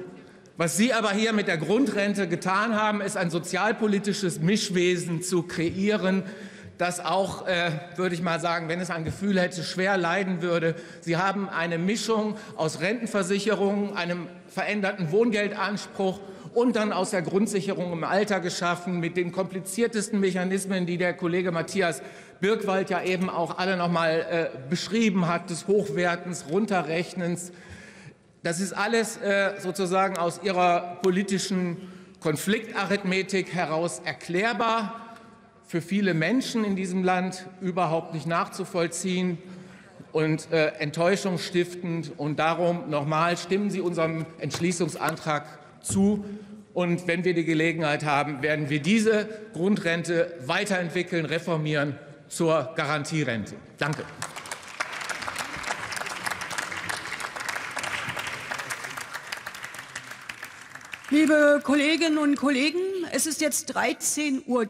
Was Sie aber hier mit der Grundrente getan haben, ist ein sozialpolitisches Mischwesen zu kreieren, das auch, äh, würde ich mal sagen, wenn es ein Gefühl hätte, schwer leiden würde. Sie haben eine Mischung aus Rentenversicherung, einem veränderten Wohngeldanspruch und dann aus der Grundsicherung im Alter geschaffen mit den kompliziertesten Mechanismen, die der Kollege Matthias Birkwald ja eben auch alle noch mal äh, beschrieben hat, des Hochwertens, Runterrechnens. Das ist alles äh, sozusagen aus ihrer politischen Konfliktarithmetik heraus erklärbar, für viele Menschen in diesem Land überhaupt nicht nachzuvollziehen und äh, enttäuschungsstiftend. Und darum nochmal stimmen Sie unserem Entschließungsantrag zu. Und wenn wir die Gelegenheit haben, werden wir diese Grundrente weiterentwickeln, reformieren zur Garantierente. Danke. Liebe Kolleginnen und Kollegen, es ist jetzt 13.10 Uhr.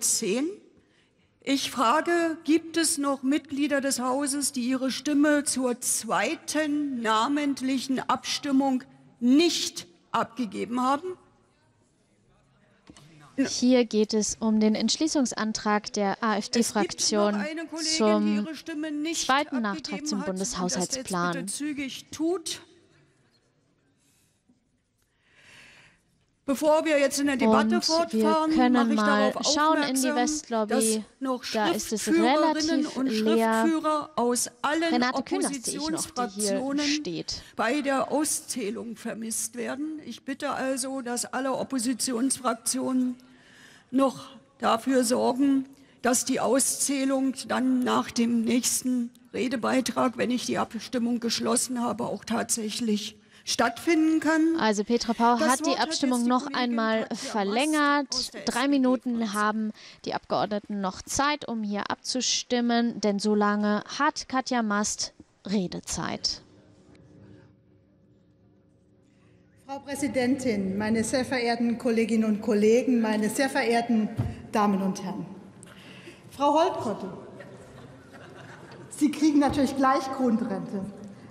Ich frage, gibt es noch Mitglieder des Hauses, die ihre Stimme zur zweiten namentlichen Abstimmung nicht abgegeben haben? Hier geht es um den Entschließungsantrag der AfD-Fraktion zum zweiten Nachtrag zum Bundeshaushaltsplan. Bevor wir jetzt in der Debatte und fortfahren, wir können mal schauen in die Westlobby. Da ist es relativ und Schriftführer aus allen Renate ich noch, hier steht. bei der Auszählung vermisst werden. Ich bitte also, dass alle Oppositionsfraktionen noch dafür sorgen, dass die Auszählung dann nach dem nächsten Redebeitrag, wenn ich die Abstimmung geschlossen habe, auch tatsächlich stattfinden kann. Also Petra Pau das hat Wort die Abstimmung hat noch einmal verlängert. Drei Minuten haben die Abgeordneten noch Zeit, um hier abzustimmen, denn so lange hat Katja Mast Redezeit. Frau Präsidentin, meine sehr verehrten Kolleginnen und Kollegen, meine sehr verehrten Damen und Herren! Frau Holtkotte, Sie kriegen natürlich gleich Grundrente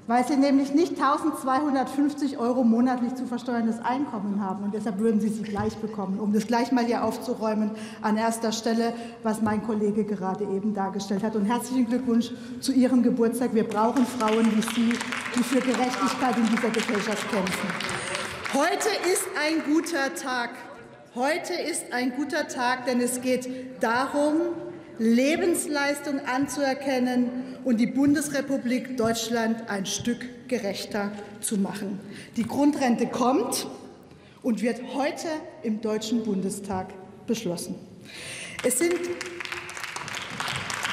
weil sie nämlich nicht 1250 Euro monatlich zu versteuerndes Einkommen haben. Und deshalb würden sie sie gleich bekommen, um das gleich mal hier aufzuräumen an erster Stelle, was mein Kollege gerade eben dargestellt hat. Und herzlichen Glückwunsch zu Ihrem Geburtstag. Wir brauchen Frauen wie Sie, die für Gerechtigkeit in dieser Gesellschaft kämpfen. Heute ist ein guter Tag. Heute ist ein guter Tag, denn es geht darum, Lebensleistung anzuerkennen und die Bundesrepublik Deutschland ein Stück gerechter zu machen. Die Grundrente kommt und wird heute im Deutschen Bundestag beschlossen. Es sind,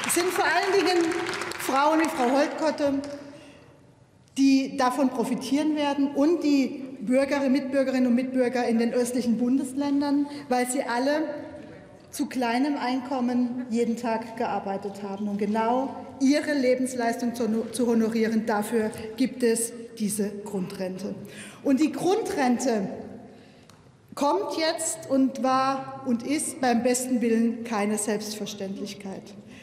es sind vor allen Dingen Frauen wie Frau Holtkotte, die davon profitieren werden und die Bürgerinnen, Mitbürgerinnen und Mitbürger in den östlichen Bundesländern, weil sie alle zu kleinem Einkommen jeden Tag gearbeitet haben. Und genau ihre Lebensleistung zu honorieren, dafür gibt es diese Grundrente. Und die Grundrente kommt jetzt und war und ist beim besten Willen keine Selbstverständlichkeit.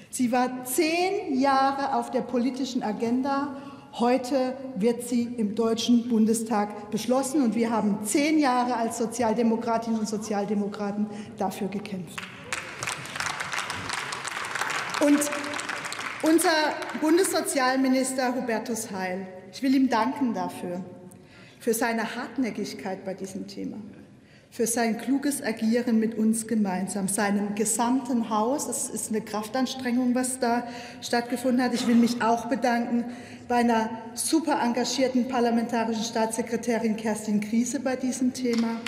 Sie war zehn Jahre auf der politischen Agenda. Heute wird sie im Deutschen Bundestag beschlossen, und wir haben zehn Jahre als Sozialdemokratinnen und Sozialdemokraten dafür gekämpft. Und unser Bundessozialminister Hubertus Heil, ich will ihm danken dafür, für seine Hartnäckigkeit bei diesem Thema für sein kluges Agieren mit uns gemeinsam, seinem gesamten Haus. Es ist eine Kraftanstrengung, was da stattgefunden hat. Ich will mich auch bedanken bei einer super engagierten parlamentarischen Staatssekretärin Kerstin Kriese bei diesem Thema.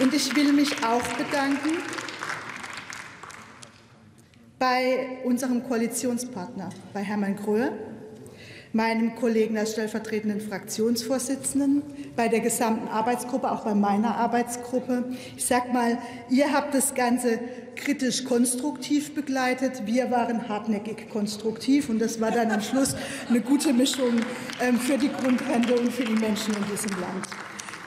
Und ich will mich auch bedanken bei unserem Koalitionspartner, bei Hermann Gröhe, meinem Kollegen als stellvertretenden Fraktionsvorsitzenden, bei der gesamten Arbeitsgruppe, auch bei meiner Arbeitsgruppe. Ich sage mal, ihr habt das Ganze kritisch konstruktiv begleitet. Wir waren hartnäckig konstruktiv und das war dann am Schluss eine gute Mischung ähm, für die Grundrente und für die Menschen in diesem Land.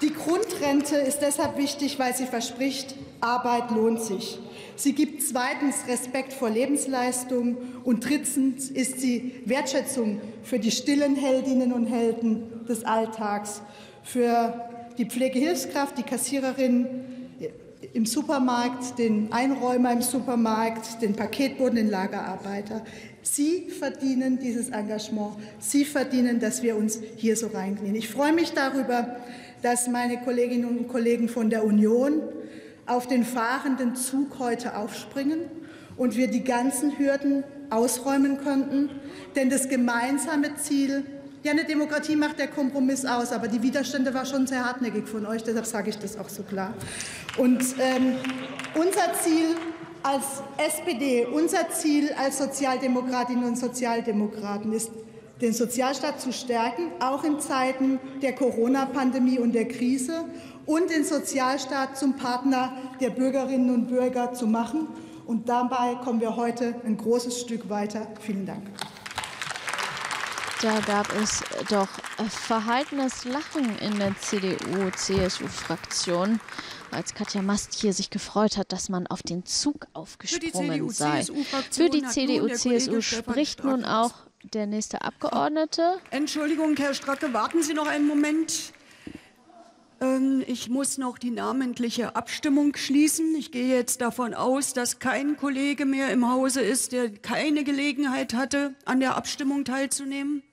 Die Grundrente ist deshalb wichtig, weil sie verspricht, Arbeit lohnt sich. Sie gibt zweitens Respekt vor Lebensleistung und drittens ist sie Wertschätzung für die stillen Heldinnen und Helden des Alltags, für die Pflegehilfskraft, die Kassiererin im Supermarkt, den Einräumer im Supermarkt, den Paketboden, den Lagerarbeiter. Sie verdienen dieses Engagement. Sie verdienen, dass wir uns hier so reinknien. Ich freue mich darüber, dass meine Kolleginnen und Kollegen von der Union auf den fahrenden Zug heute aufspringen und wir die ganzen Hürden ausräumen könnten. Denn das gemeinsame Ziel, ja, eine Demokratie macht der Kompromiss aus, aber die Widerstände waren schon sehr hartnäckig von euch, deshalb sage ich das auch so klar. Und ähm, unser Ziel als SPD, unser Ziel als Sozialdemokratinnen und Sozialdemokraten ist, den Sozialstaat zu stärken, auch in Zeiten der Corona-Pandemie und der Krise und den Sozialstaat zum Partner der Bürgerinnen und Bürger zu machen. Und dabei kommen wir heute ein großes Stück weiter. Vielen Dank. Da gab es doch verhaltenes Lachen in der CDU-CSU-Fraktion, als Katja Mast hier sich gefreut hat, dass man auf den Zug aufgesprungen sei. Für die CDU-CSU spricht nun auch der nächste Abgeordnete. Entschuldigung, Herr Stracke, warten Sie noch einen Moment. Ähm, ich muss noch die namentliche Abstimmung schließen. Ich gehe jetzt davon aus, dass kein Kollege mehr im Hause ist, der keine Gelegenheit hatte, an der Abstimmung teilzunehmen.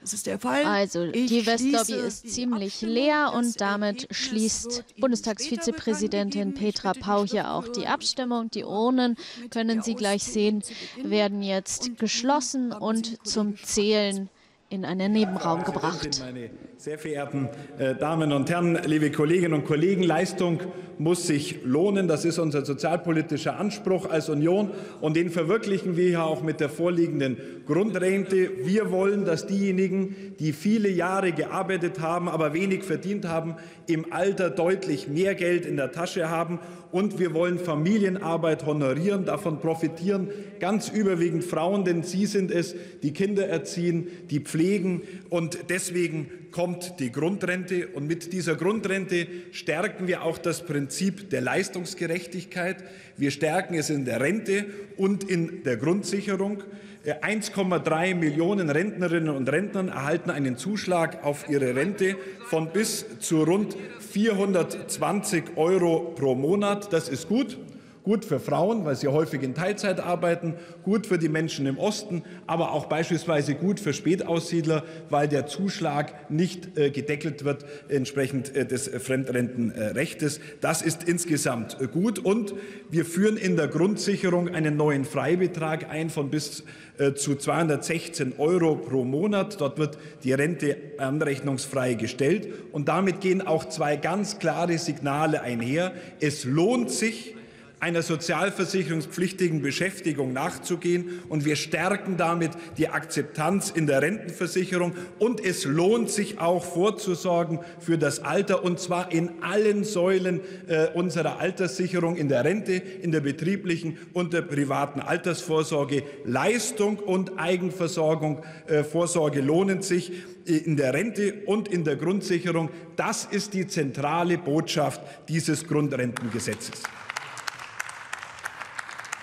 Das ist der Fall. Also ich die Westlobby ist ziemlich leer und damit schließt Bundestagsvizepräsidentin Petra Pau hier auch die Abstimmung. Die Urnen, können Sie gleich sehen, werden jetzt geschlossen und zum Zählen in einen Nebenraum gebracht. Meine sehr verehrten äh, Damen und Herren, liebe Kolleginnen und Kollegen, Leistung muss sich lohnen. Das ist unser sozialpolitischer Anspruch als Union und den verwirklichen wir ja auch mit der vorliegenden Grundrente. Wir wollen, dass diejenigen, die viele Jahre gearbeitet haben, aber wenig verdient haben, im Alter deutlich mehr Geld in der Tasche haben und wir wollen Familienarbeit honorieren. Davon profitieren ganz überwiegend Frauen, denn sie sind es, die Kinder erziehen, die pflegen. Und deswegen kommt die Grundrente. Und mit dieser Grundrente stärken wir auch das Prinzip der Leistungsgerechtigkeit. Wir stärken es in der Rente und in der Grundsicherung. 1,3 Millionen Rentnerinnen und Rentner erhalten einen Zuschlag auf ihre Rente von bis zu rund 420 Euro pro Monat. Das ist gut. Gut für Frauen, weil sie häufig in Teilzeit arbeiten, gut für die Menschen im Osten, aber auch beispielsweise gut für Spätaussiedler, weil der Zuschlag nicht äh, gedeckelt wird entsprechend äh, des Fremdrentenrechts. Das ist insgesamt äh, gut und wir führen in der Grundsicherung einen neuen Freibetrag ein von bis zu 216 Euro pro Monat. Dort wird die Rente anrechnungsfrei gestellt und damit gehen auch zwei ganz klare Signale einher. Es lohnt sich, einer sozialversicherungspflichtigen Beschäftigung nachzugehen. Und wir stärken damit die Akzeptanz in der Rentenversicherung. Und es lohnt sich auch vorzusorgen für das Alter, und zwar in allen Säulen äh, unserer Alterssicherung, in der Rente, in der betrieblichen und der privaten Altersvorsorge. Leistung und Eigenversorgung, äh, Vorsorge lohnen sich äh, in der Rente und in der Grundsicherung. Das ist die zentrale Botschaft dieses Grundrentengesetzes.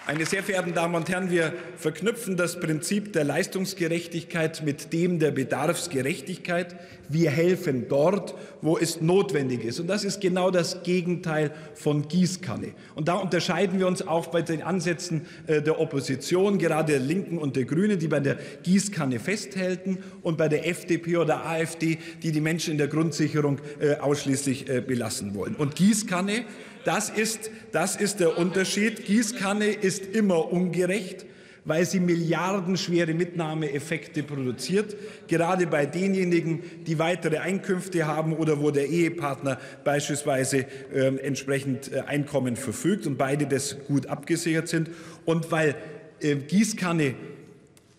Meine sehr verehrten Damen und Herren, wir verknüpfen das Prinzip der Leistungsgerechtigkeit mit dem der Bedarfsgerechtigkeit. Wir helfen dort, wo es notwendig ist. Und das ist genau das Gegenteil von Gießkanne. Und da unterscheiden wir uns auch bei den Ansätzen äh, der Opposition, gerade der Linken und der Grünen, die bei der Gießkanne festhalten, und bei der FDP oder AfD, die die Menschen in der Grundsicherung äh, ausschließlich äh, belassen wollen. Und Gießkanne das ist, das ist der Unterschied. Gießkanne ist immer ungerecht, weil sie milliardenschwere Mitnahmeeffekte produziert, gerade bei denjenigen, die weitere Einkünfte haben oder wo der Ehepartner beispielsweise äh, entsprechend äh, Einkommen verfügt und beide das gut abgesichert sind. Und weil äh, Gießkanne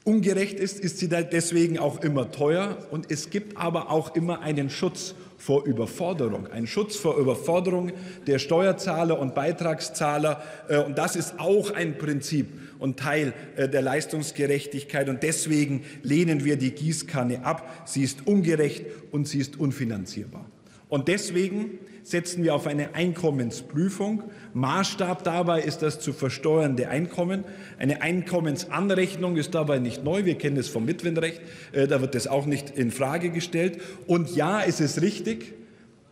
ungerecht ist, ist sie deswegen auch immer teuer und es gibt aber auch immer einen Schutz vor Überforderung, ein Schutz vor Überforderung der Steuerzahler und Beitragszahler. Äh, und das ist auch ein Prinzip und Teil äh, der Leistungsgerechtigkeit. Und deswegen lehnen wir die Gießkanne ab. Sie ist ungerecht und sie ist unfinanzierbar. Und deswegen setzen wir auf eine Einkommensprüfung. Maßstab dabei ist das zu versteuernde Einkommen. Eine Einkommensanrechnung ist dabei nicht neu. Wir kennen es vom Mitwenrecht. Äh, da wird das auch nicht in Frage gestellt. Und ja, es ist richtig,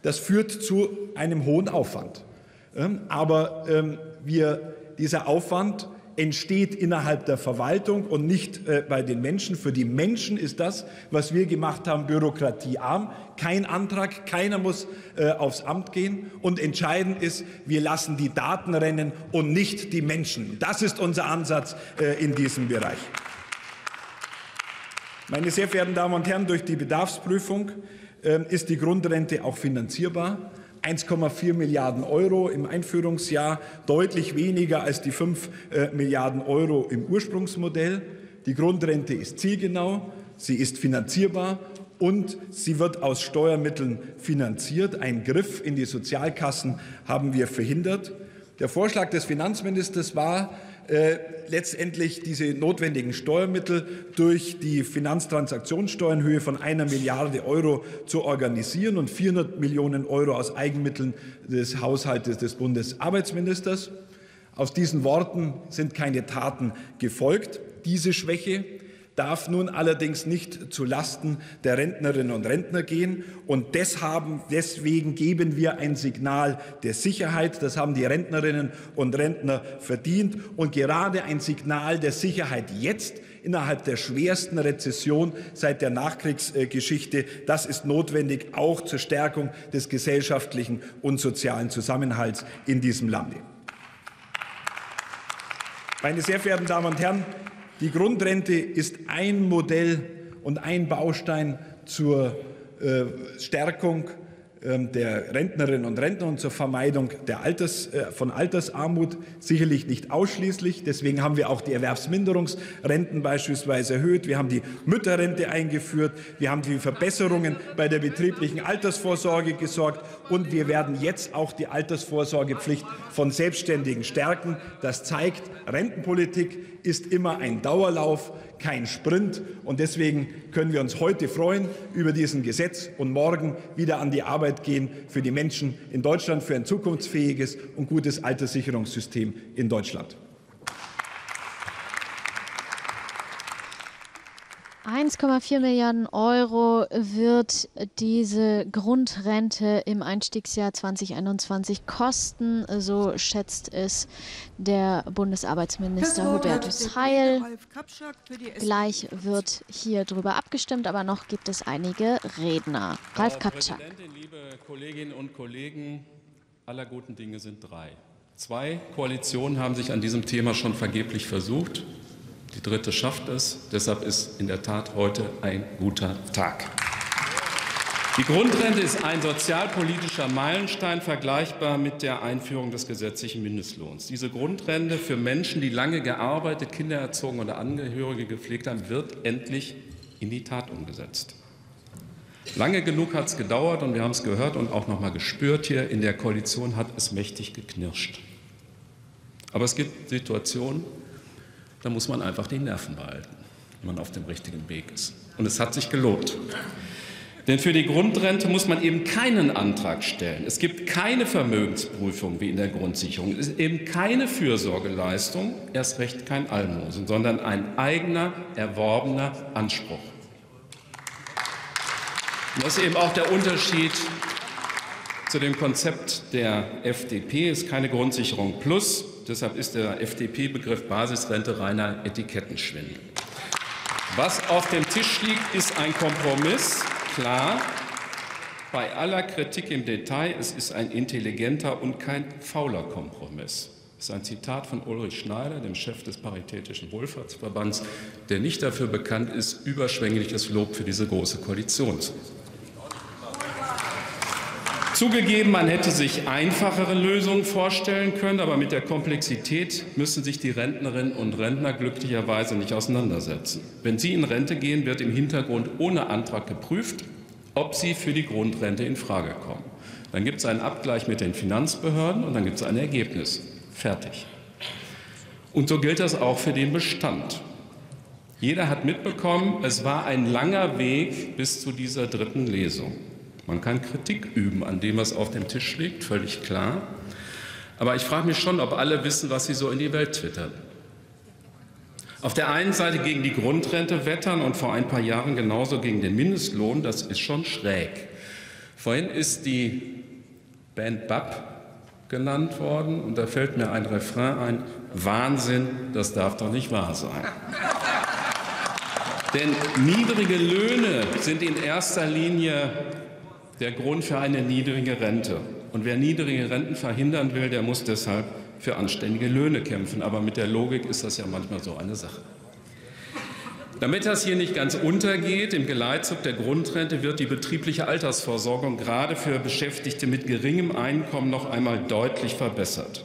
das führt zu einem hohen Aufwand. Ähm, aber ähm, wir, dieser Aufwand entsteht innerhalb der Verwaltung und nicht äh, bei den Menschen. Für die Menschen ist das, was wir gemacht haben, bürokratiearm. Kein Antrag, keiner muss äh, aufs Amt gehen. Und entscheidend ist, wir lassen die Daten rennen und nicht die Menschen. Das ist unser Ansatz äh, in diesem Bereich. Meine sehr verehrten Damen und Herren, durch die Bedarfsprüfung äh, ist die Grundrente auch finanzierbar. 1,4 Milliarden Euro im Einführungsjahr, deutlich weniger als die 5 äh, Milliarden Euro im Ursprungsmodell. Die Grundrente ist zielgenau, sie ist finanzierbar und sie wird aus Steuermitteln finanziert. Ein Griff in die Sozialkassen haben wir verhindert. Der Vorschlag des Finanzministers war, äh, letztendlich diese notwendigen Steuermittel durch die Finanztransaktionssteuer in Höhe von einer Milliarde Euro zu organisieren und 400 Millionen Euro aus Eigenmitteln des Haushaltes des Bundesarbeitsministers. Aus diesen Worten sind keine Taten gefolgt. Diese Schwäche darf nun allerdings nicht zu Lasten der Rentnerinnen und Rentner gehen. Und deswegen geben wir ein Signal der Sicherheit. Das haben die Rentnerinnen und Rentner verdient. Und gerade ein Signal der Sicherheit jetzt innerhalb der schwersten Rezession seit der Nachkriegsgeschichte. Das ist notwendig auch zur Stärkung des gesellschaftlichen und sozialen Zusammenhalts in diesem Lande. Meine sehr verehrten Damen und Herren, die Grundrente ist ein Modell und ein Baustein zur äh, Stärkung der Rentnerinnen und Rentner und zur Vermeidung der Alters, äh, von Altersarmut sicherlich nicht ausschließlich. Deswegen haben wir auch die Erwerbsminderungsrenten beispielsweise erhöht. Wir haben die Mütterrente eingeführt. Wir haben die Verbesserungen bei der betrieblichen Altersvorsorge gesorgt. Und wir werden jetzt auch die Altersvorsorgepflicht von Selbstständigen stärken. Das zeigt, Rentenpolitik ist immer ein Dauerlauf kein Sprint. Und deswegen können wir uns heute freuen über diesen Gesetz und morgen wieder an die Arbeit gehen für die Menschen in Deutschland, für ein zukunftsfähiges und gutes Alterssicherungssystem in Deutschland. 1,4 Milliarden Euro wird diese Grundrente im Einstiegsjahr 2021 kosten, so schätzt es der Bundesarbeitsminister Hubertus Heil. Gleich wird hier drüber abgestimmt, aber noch gibt es einige Redner. Ralf Kapczak. Liebe Kolleginnen und Kollegen, aller guten Dinge sind drei. Zwei Koalitionen haben sich an diesem Thema schon vergeblich versucht. Die dritte schafft es. Deshalb ist in der Tat heute ein guter Tag. Die Grundrente ist ein sozialpolitischer Meilenstein, vergleichbar mit der Einführung des gesetzlichen Mindestlohns. Diese Grundrente für Menschen, die lange gearbeitet, Kinder erzogen oder Angehörige gepflegt haben, wird endlich in die Tat umgesetzt. Lange genug hat es gedauert und wir haben es gehört und auch noch mal gespürt hier. In der Koalition hat es mächtig geknirscht. Aber es gibt Situationen, da muss man einfach die Nerven behalten, wenn man auf dem richtigen Weg ist. Und es hat sich gelohnt. Denn für die Grundrente muss man eben keinen Antrag stellen. Es gibt keine Vermögensprüfung wie in der Grundsicherung. Es ist eben keine Fürsorgeleistung, erst recht kein Almosen, sondern ein eigener, erworbener Anspruch. Und das ist eben auch der Unterschied zu dem Konzept der FDP. Es ist keine Grundsicherung plus, Deshalb ist der FDP-Begriff Basisrente reiner Etikettenschwindel. Was auf dem Tisch liegt, ist ein Kompromiss, klar. Bei aller Kritik im Detail, es ist ein intelligenter und kein fauler Kompromiss. Das ist ein Zitat von Ulrich Schneider, dem Chef des Paritätischen Wohlfahrtsverbands, der nicht dafür bekannt ist, überschwängliches Lob für diese große Koalition zu Zugegeben, man hätte sich einfachere Lösungen vorstellen können, aber mit der Komplexität müssen sich die Rentnerinnen und Rentner glücklicherweise nicht auseinandersetzen. Wenn sie in Rente gehen, wird im Hintergrund ohne Antrag geprüft, ob sie für die Grundrente in Frage kommen. Dann gibt es einen Abgleich mit den Finanzbehörden und dann gibt es ein Ergebnis. Fertig. Und so gilt das auch für den Bestand. Jeder hat mitbekommen, es war ein langer Weg bis zu dieser dritten Lesung. Man kann Kritik üben an dem, was auf dem Tisch liegt, völlig klar. Aber ich frage mich schon, ob alle wissen, was sie so in die Welt twittern. Auf der einen Seite gegen die Grundrente wettern und vor ein paar Jahren genauso gegen den Mindestlohn, das ist schon schräg. Vorhin ist die Band BAP genannt worden und da fällt mir ein Refrain ein, Wahnsinn, das darf doch nicht wahr sein. Denn niedrige Löhne sind in erster Linie der Grund für eine niedrige Rente. Und wer niedrige Renten verhindern will, der muss deshalb für anständige Löhne kämpfen. Aber mit der Logik ist das ja manchmal so eine Sache. Damit das hier nicht ganz untergeht, im Geleitzug der Grundrente wird die betriebliche Altersvorsorgung gerade für Beschäftigte mit geringem Einkommen noch einmal deutlich verbessert.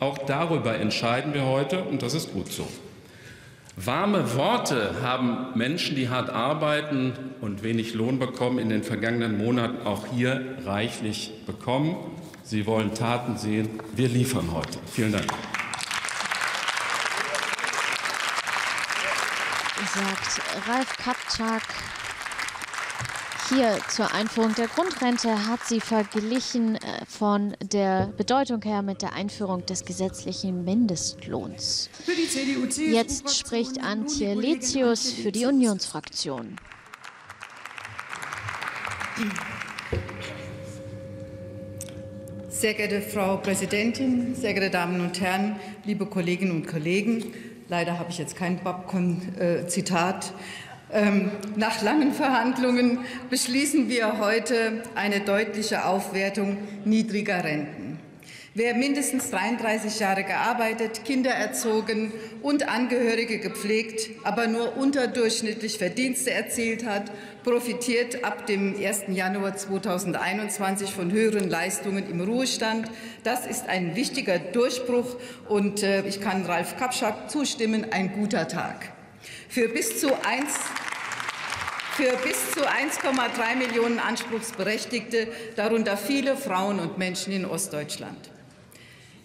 Auch darüber entscheiden wir heute, und das ist gut so. Warme Worte haben Menschen, die hart arbeiten und wenig Lohn bekommen, in den vergangenen Monaten auch hier reichlich bekommen. Sie wollen Taten sehen. Wir liefern heute. Vielen Dank. Sagt Ralf Kapczak, hier zur Einführung der Grundrente hat sie verglichen äh, von der Bedeutung her mit der Einführung des gesetzlichen Mindestlohns. Jetzt spricht Antje Letius für die Unionsfraktion. Sehr geehrte Frau Präsidentin, sehr geehrte Damen und Herren, liebe Kolleginnen und Kollegen, leider habe ich jetzt kein Babcon-Zitat. Ähm, nach langen Verhandlungen beschließen wir heute eine deutliche Aufwertung niedriger Renten. Wer mindestens 33 Jahre gearbeitet, Kinder erzogen und Angehörige gepflegt, aber nur unterdurchschnittlich Verdienste erzielt hat, profitiert ab dem 1. Januar 2021 von höheren Leistungen im Ruhestand. Das ist ein wichtiger Durchbruch und äh, ich kann Ralf Kapschak zustimmen, ein guter Tag. Für bis zu 1 für bis zu 1,3 Millionen Anspruchsberechtigte, darunter viele Frauen und Menschen in Ostdeutschland.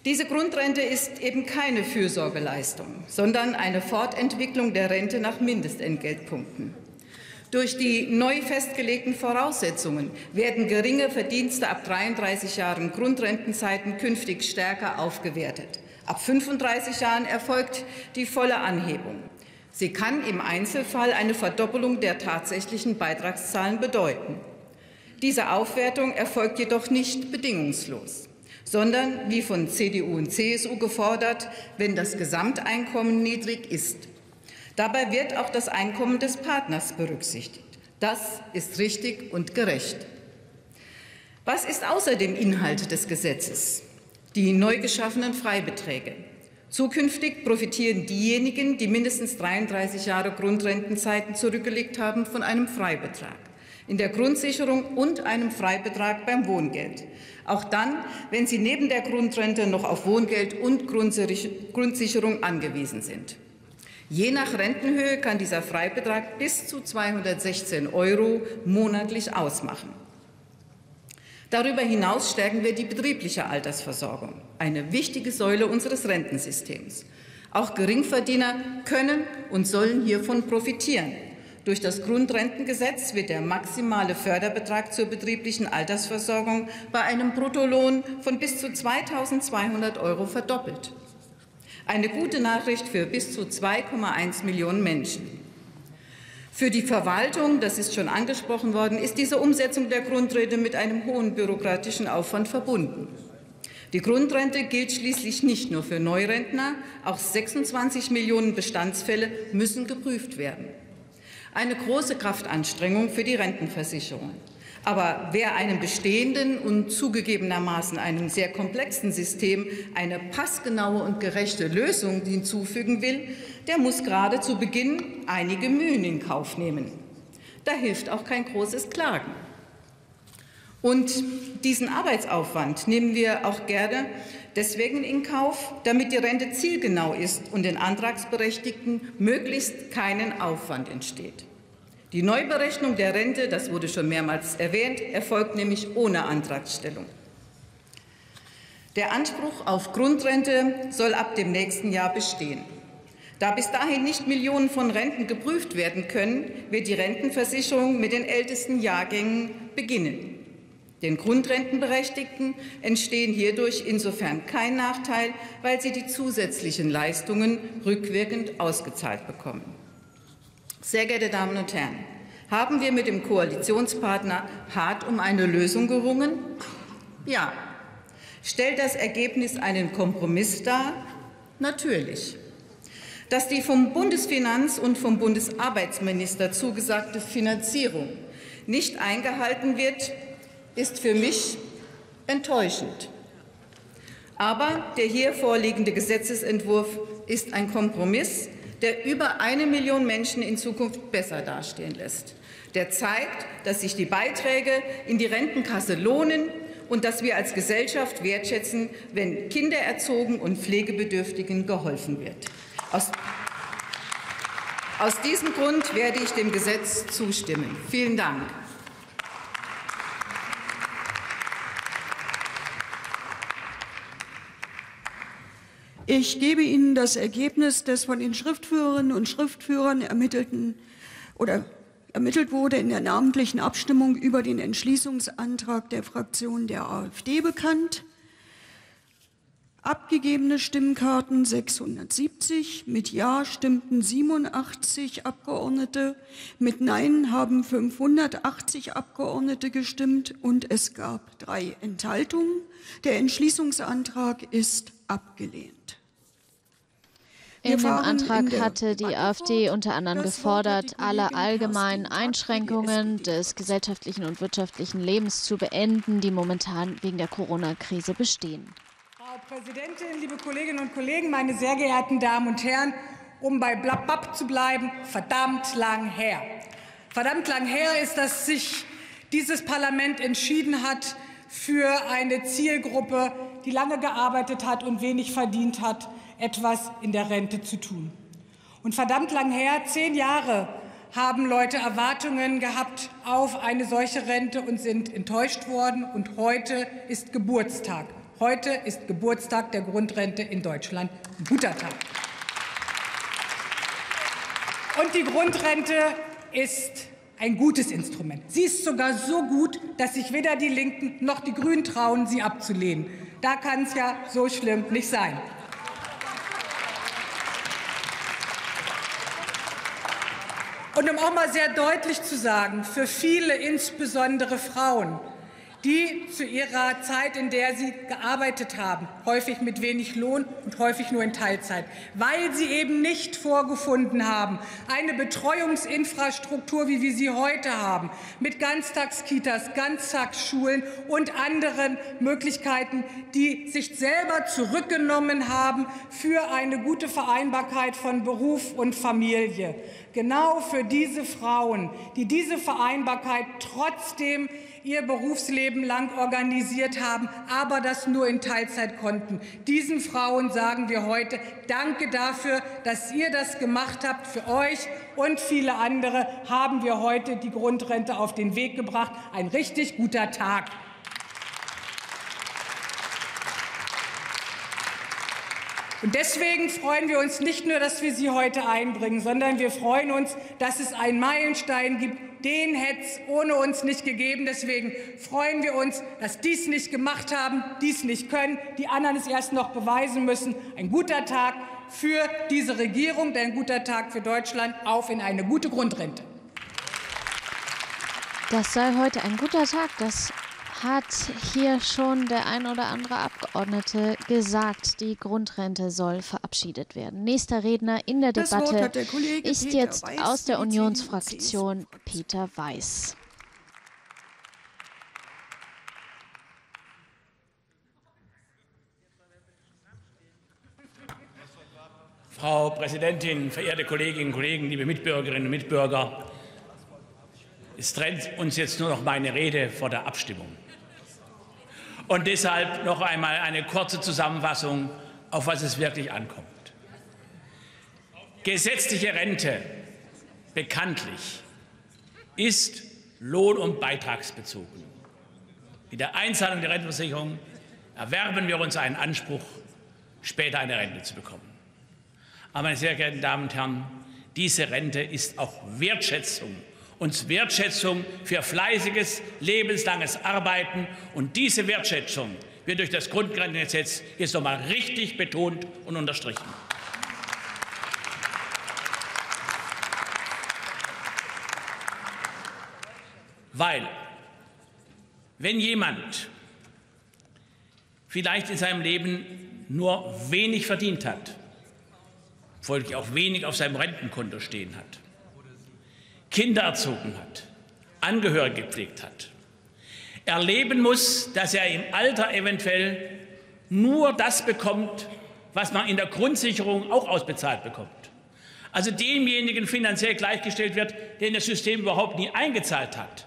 Diese Grundrente ist eben keine Fürsorgeleistung, sondern eine Fortentwicklung der Rente nach Mindestentgeltpunkten. Durch die neu festgelegten Voraussetzungen werden geringe Verdienste ab 33 Jahren Grundrentenzeiten künftig stärker aufgewertet. Ab 35 Jahren erfolgt die volle Anhebung. Sie kann im Einzelfall eine Verdoppelung der tatsächlichen Beitragszahlen bedeuten. Diese Aufwertung erfolgt jedoch nicht bedingungslos, sondern wie von CDU und CSU gefordert, wenn das Gesamteinkommen niedrig ist. Dabei wird auch das Einkommen des Partners berücksichtigt. Das ist richtig und gerecht. Was ist außerdem Inhalt des Gesetzes? Die neu geschaffenen Freibeträge. Zukünftig profitieren diejenigen, die mindestens 33 Jahre Grundrentenzeiten zurückgelegt haben, von einem Freibetrag in der Grundsicherung und einem Freibetrag beim Wohngeld. Auch dann, wenn sie neben der Grundrente noch auf Wohngeld und Grundsicherung angewiesen sind. Je nach Rentenhöhe kann dieser Freibetrag bis zu 216 Euro monatlich ausmachen. Darüber hinaus stärken wir die betriebliche Altersversorgung, eine wichtige Säule unseres Rentensystems. Auch Geringverdiener können und sollen hiervon profitieren. Durch das Grundrentengesetz wird der maximale Förderbetrag zur betrieblichen Altersversorgung bei einem Bruttolohn von bis zu 2.200 Euro verdoppelt. Eine gute Nachricht für bis zu 2,1 Millionen Menschen. Für die Verwaltung, das ist schon angesprochen worden, ist diese Umsetzung der Grundrente mit einem hohen bürokratischen Aufwand verbunden. Die Grundrente gilt schließlich nicht nur für Neurentner, auch 26 Millionen Bestandsfälle müssen geprüft werden. Eine große Kraftanstrengung für die Rentenversicherung. Aber wer einem bestehenden und zugegebenermaßen einem sehr komplexen System eine passgenaue und gerechte Lösung hinzufügen will, der muss gerade zu Beginn einige Mühen in Kauf nehmen. Da hilft auch kein großes Klagen. Und diesen Arbeitsaufwand nehmen wir auch gerne deswegen in Kauf, damit die Rente zielgenau ist und den Antragsberechtigten möglichst keinen Aufwand entsteht. Die Neuberechnung der Rente, das wurde schon mehrmals erwähnt, erfolgt nämlich ohne Antragstellung. Der Anspruch auf Grundrente soll ab dem nächsten Jahr bestehen. Da bis dahin nicht Millionen von Renten geprüft werden können, wird die Rentenversicherung mit den ältesten Jahrgängen beginnen. Den Grundrentenberechtigten entstehen hierdurch insofern kein Nachteil, weil sie die zusätzlichen Leistungen rückwirkend ausgezahlt bekommen. Sehr geehrte Damen und Herren, haben wir mit dem Koalitionspartner hart um eine Lösung gerungen? Ja. Stellt das Ergebnis einen Kompromiss dar? Natürlich. Dass die vom Bundesfinanz- und vom Bundesarbeitsminister zugesagte Finanzierung nicht eingehalten wird, ist für mich enttäuschend. Aber der hier vorliegende Gesetzentwurf ist ein Kompromiss, der über eine Million Menschen in Zukunft besser dastehen lässt. Der zeigt, dass sich die Beiträge in die Rentenkasse lohnen und dass wir als Gesellschaft wertschätzen, wenn Kinder erzogen und Pflegebedürftigen geholfen wird. Aus, aus diesem Grund werde ich dem Gesetz zustimmen. Vielen Dank. Ich gebe Ihnen das Ergebnis des von den Schriftführerinnen und Schriftführern ermittelten oder ermittelt wurde in der namentlichen Abstimmung über den Entschließungsantrag der Fraktion der AfD bekannt. Abgegebene Stimmkarten 670, mit Ja stimmten 87 Abgeordnete, mit Nein haben 580 Abgeordnete gestimmt und es gab drei Enthaltungen. Der Entschließungsantrag ist abgelehnt. In dem Antrag hatte die AfD unter anderem gefordert, alle allgemeinen Einschränkungen des gesellschaftlichen und wirtschaftlichen Lebens zu beenden, die momentan wegen der Corona-Krise bestehen. Frau Präsidentin, liebe Kolleginnen und Kollegen, meine sehr geehrten Damen und Herren, um bei Blabbab zu bleiben, verdammt lang her. Verdammt lang her ist, dass sich dieses Parlament entschieden hat für eine Zielgruppe, die lange gearbeitet hat und wenig verdient hat, etwas in der Rente zu tun. Und verdammt lang her, zehn Jahre, haben Leute Erwartungen gehabt auf eine solche Rente und sind enttäuscht worden. Und heute ist Geburtstag. Heute ist Geburtstag der Grundrente in Deutschland. Ein guter Tag. Und die Grundrente ist ein gutes Instrument. Sie ist sogar so gut, dass sich weder die Linken noch die Grünen trauen, sie abzulehnen. Da kann es ja so schlimm nicht sein. Und um auch mal sehr deutlich zu sagen, für viele, insbesondere Frauen, die zu ihrer Zeit, in der sie gearbeitet haben, häufig mit wenig Lohn und häufig nur in Teilzeit, weil sie eben nicht vorgefunden haben, eine Betreuungsinfrastruktur, wie wir sie heute haben, mit Ganztagskitas, Ganztagsschulen und anderen Möglichkeiten, die sich selber zurückgenommen haben für eine gute Vereinbarkeit von Beruf und Familie. Genau für diese Frauen, die diese Vereinbarkeit trotzdem ihr Berufsleben lang organisiert haben, aber das nur in Teilzeit konnten. Diesen Frauen sagen wir heute Danke dafür, dass ihr das gemacht habt. Für euch und viele andere haben wir heute die Grundrente auf den Weg gebracht. Ein richtig guter Tag. Und deswegen freuen wir uns nicht nur, dass wir sie heute einbringen, sondern wir freuen uns, dass es einen Meilenstein gibt. Den hätte es ohne uns nicht gegeben. Deswegen freuen wir uns, dass die es nicht gemacht haben, die es nicht können, die anderen es erst noch beweisen müssen. Ein guter Tag für diese Regierung, ein guter Tag für Deutschland. Auf in eine gute Grundrente. Das sei heute ein guter Tag. Das hat hier schon der ein oder andere Abgeordnete gesagt, die Grundrente soll verabschiedet werden. Nächster Redner in der Debatte der ist Peter jetzt Weiß, aus der Unionsfraktion Peter Weiß. Frau Präsidentin, verehrte Kolleginnen und Kollegen, liebe Mitbürgerinnen und Mitbürger! Es trennt uns jetzt nur noch meine Rede vor der Abstimmung. Und deshalb noch einmal eine kurze Zusammenfassung, auf was es wirklich ankommt. Gesetzliche Rente bekanntlich ist lohn- und beitragsbezogen. Mit der Einzahlung der Rentenversicherung erwerben wir uns einen Anspruch, später eine Rente zu bekommen. Aber, meine sehr geehrten Damen und Herren, diese Rente ist auch Wertschätzung uns Wertschätzung für fleißiges, lebenslanges Arbeiten. Und diese Wertschätzung wird durch das Grundrentengesetz jetzt noch einmal richtig betont und unterstrichen. Weil, wenn jemand vielleicht in seinem Leben nur wenig verdient hat, folglich auch wenig auf seinem Rentenkonto stehen hat, Kinder erzogen hat, Angehörige gepflegt hat, erleben muss, dass er im Alter eventuell nur das bekommt, was man in der Grundsicherung auch ausbezahlt bekommt. Also demjenigen finanziell gleichgestellt wird, den das System überhaupt nie eingezahlt hat.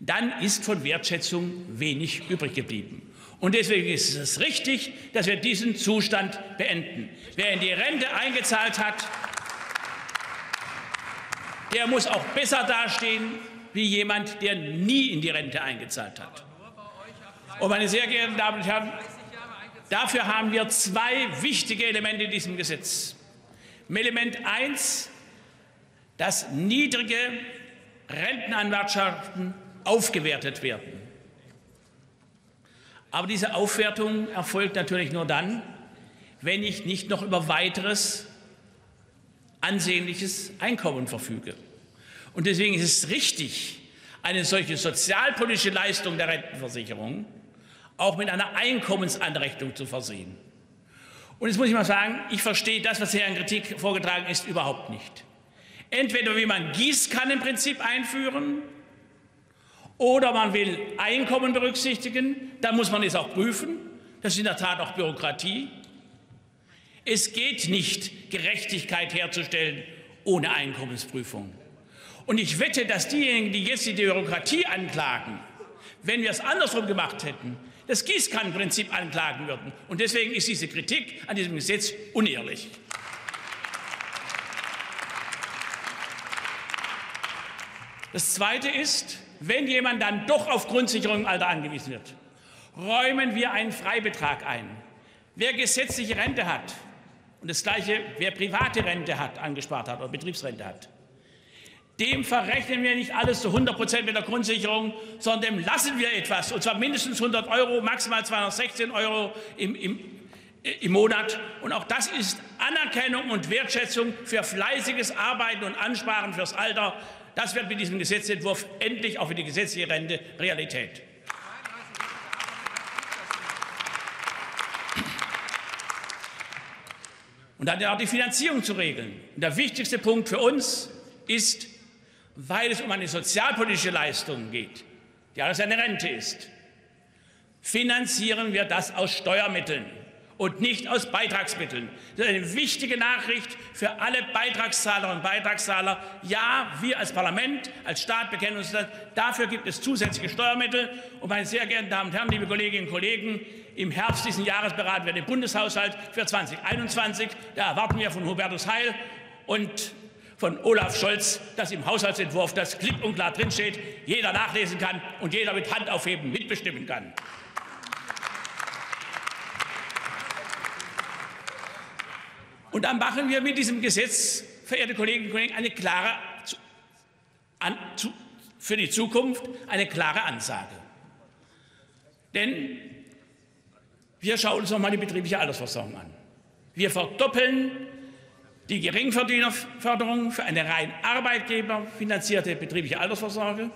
Dann ist von Wertschätzung wenig übrig geblieben. Und deswegen ist es richtig, dass wir diesen Zustand beenden. Wer in die Rente eingezahlt hat, der muss auch besser dastehen wie jemand, der nie in die Rente eingezahlt hat. Und meine sehr geehrten Damen und Herren, dafür haben wir zwei wichtige Elemente in diesem Gesetz. Element 1, dass niedrige Rentenanwartschaften aufgewertet werden. Aber diese Aufwertung erfolgt natürlich nur dann, wenn ich nicht noch über weiteres ansehnliches Einkommen verfüge. Und deswegen ist es richtig, eine solche sozialpolitische Leistung der Rentenversicherung auch mit einer Einkommensanrechnung zu versehen. Und jetzt muss ich mal sagen, ich verstehe das, was hier an Kritik vorgetragen ist, überhaupt nicht. Entweder will man Gießkannenprinzip einführen oder man will Einkommen berücksichtigen, dann muss man es auch prüfen. Das ist in der Tat auch Bürokratie. Es geht nicht, Gerechtigkeit herzustellen ohne Einkommensprüfung. Und ich wette, dass diejenigen, die jetzt die Bürokratie anklagen, wenn wir es andersrum gemacht hätten, das Gießkannenprinzip anklagen würden. Und deswegen ist diese Kritik an diesem Gesetz unehrlich. Das Zweite ist, wenn jemand dann doch auf Grundsicherung im Alter angewiesen wird, räumen wir einen Freibetrag ein. Wer gesetzliche Rente hat, und das Gleiche, wer private Rente hat, angespart hat oder Betriebsrente hat. Dem verrechnen wir nicht alles zu 100 Prozent mit der Grundsicherung, sondern dem lassen wir etwas, und zwar mindestens 100 Euro, maximal 216 Euro im, im, im Monat. Und auch das ist Anerkennung und Wertschätzung für fleißiges Arbeiten und Ansparen fürs Alter. Das wird mit diesem Gesetzentwurf endlich auch für die gesetzliche Rente Realität. Und dann auch die Finanzierung zu regeln. Und der wichtigste Punkt für uns ist, weil es um eine sozialpolitische Leistung geht, die alles eine Rente ist, finanzieren wir das aus Steuermitteln und nicht aus Beitragsmitteln. Das ist eine wichtige Nachricht für alle Beitragszahlerinnen und Beitragszahler. Ja, wir als Parlament, als Staat bekennen uns das. Dafür gibt es zusätzliche Steuermittel. Und meine sehr geehrten Damen und Herren, liebe Kolleginnen und Kollegen, im Herbst diesen Jahres beraten wir den Bundeshaushalt für 2021. Da erwarten wir von Hubertus Heil und von Olaf Scholz, dass im Haushaltsentwurf das klipp und klar drinsteht, jeder nachlesen kann und jeder mit Hand aufheben mitbestimmen kann. Und dann machen wir mit diesem Gesetz, verehrte Kolleginnen und Kollegen, eine klare, an, zu, für die Zukunft eine klare Ansage. Denn wir schauen uns noch mal die betriebliche Altersversorgung an. Wir verdoppeln die Geringverdienerförderung für eine rein arbeitgeberfinanzierte betriebliche Altersvorsorge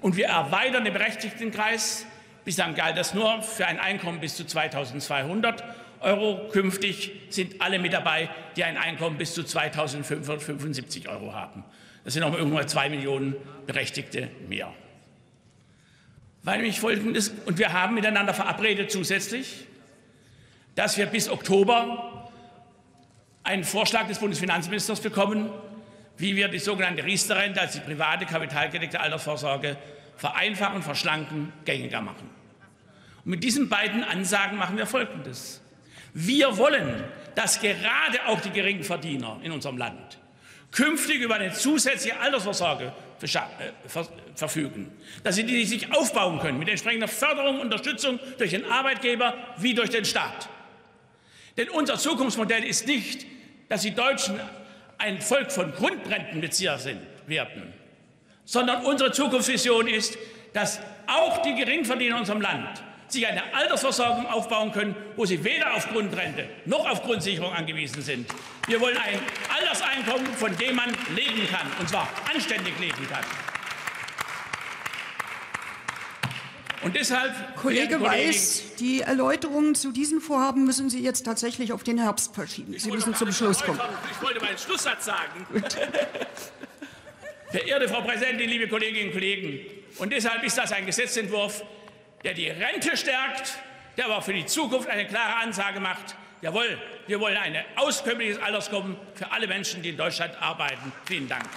und wir erweitern den Berechtigtenkreis. Bislang galt das nur für ein Einkommen bis zu 2200 Euro. Künftig sind alle mit dabei, die ein Einkommen bis zu 2.575 Euro haben. Das sind noch irgendwann zwei Millionen Berechtigte mehr. Weil nämlich folgendes, und wir haben miteinander verabredet zusätzlich, dass wir bis Oktober einen Vorschlag des Bundesfinanzministers bekommen, wie wir die sogenannte Riester-Rente als die private kapitalgedeckte Altersvorsorge vereinfachen, verschlanken, gängiger machen. Und mit diesen beiden Ansagen machen wir Folgendes. Wir wollen, dass gerade auch die geringen Verdiener in unserem Land künftig über eine zusätzliche Altersvorsorge äh, verfügen, dass sie die sich aufbauen können mit entsprechender Förderung und Unterstützung durch den Arbeitgeber wie durch den Staat. Denn unser Zukunftsmodell ist nicht, dass die Deutschen ein Volk von Grundrentenbezieher sind, werden, sondern unsere Zukunftsvision ist, dass auch die Geringverdiener in unserem Land sich eine Altersversorgung aufbauen können, wo sie weder auf Grundrente noch auf Grundsicherung angewiesen sind. Wir wollen ein Alterseinkommen, von dem man leben kann, und zwar anständig leben kann. Und deshalb, Kollege Weiß, die Erläuterungen zu diesen Vorhaben müssen Sie jetzt tatsächlich auf den Herbst verschieben. Sie müssen zum Schluss kommen. Ich wollte meinen Schlusssatz sagen. Verehrte Frau Präsidentin, liebe Kolleginnen und Kollegen, und deshalb ist das ein Gesetzentwurf, der die Rente stärkt, der aber für die Zukunft eine klare Ansage macht. Jawohl, wir wollen ein auskömmliches Alterskommen für alle Menschen, die in Deutschland arbeiten. Vielen Dank.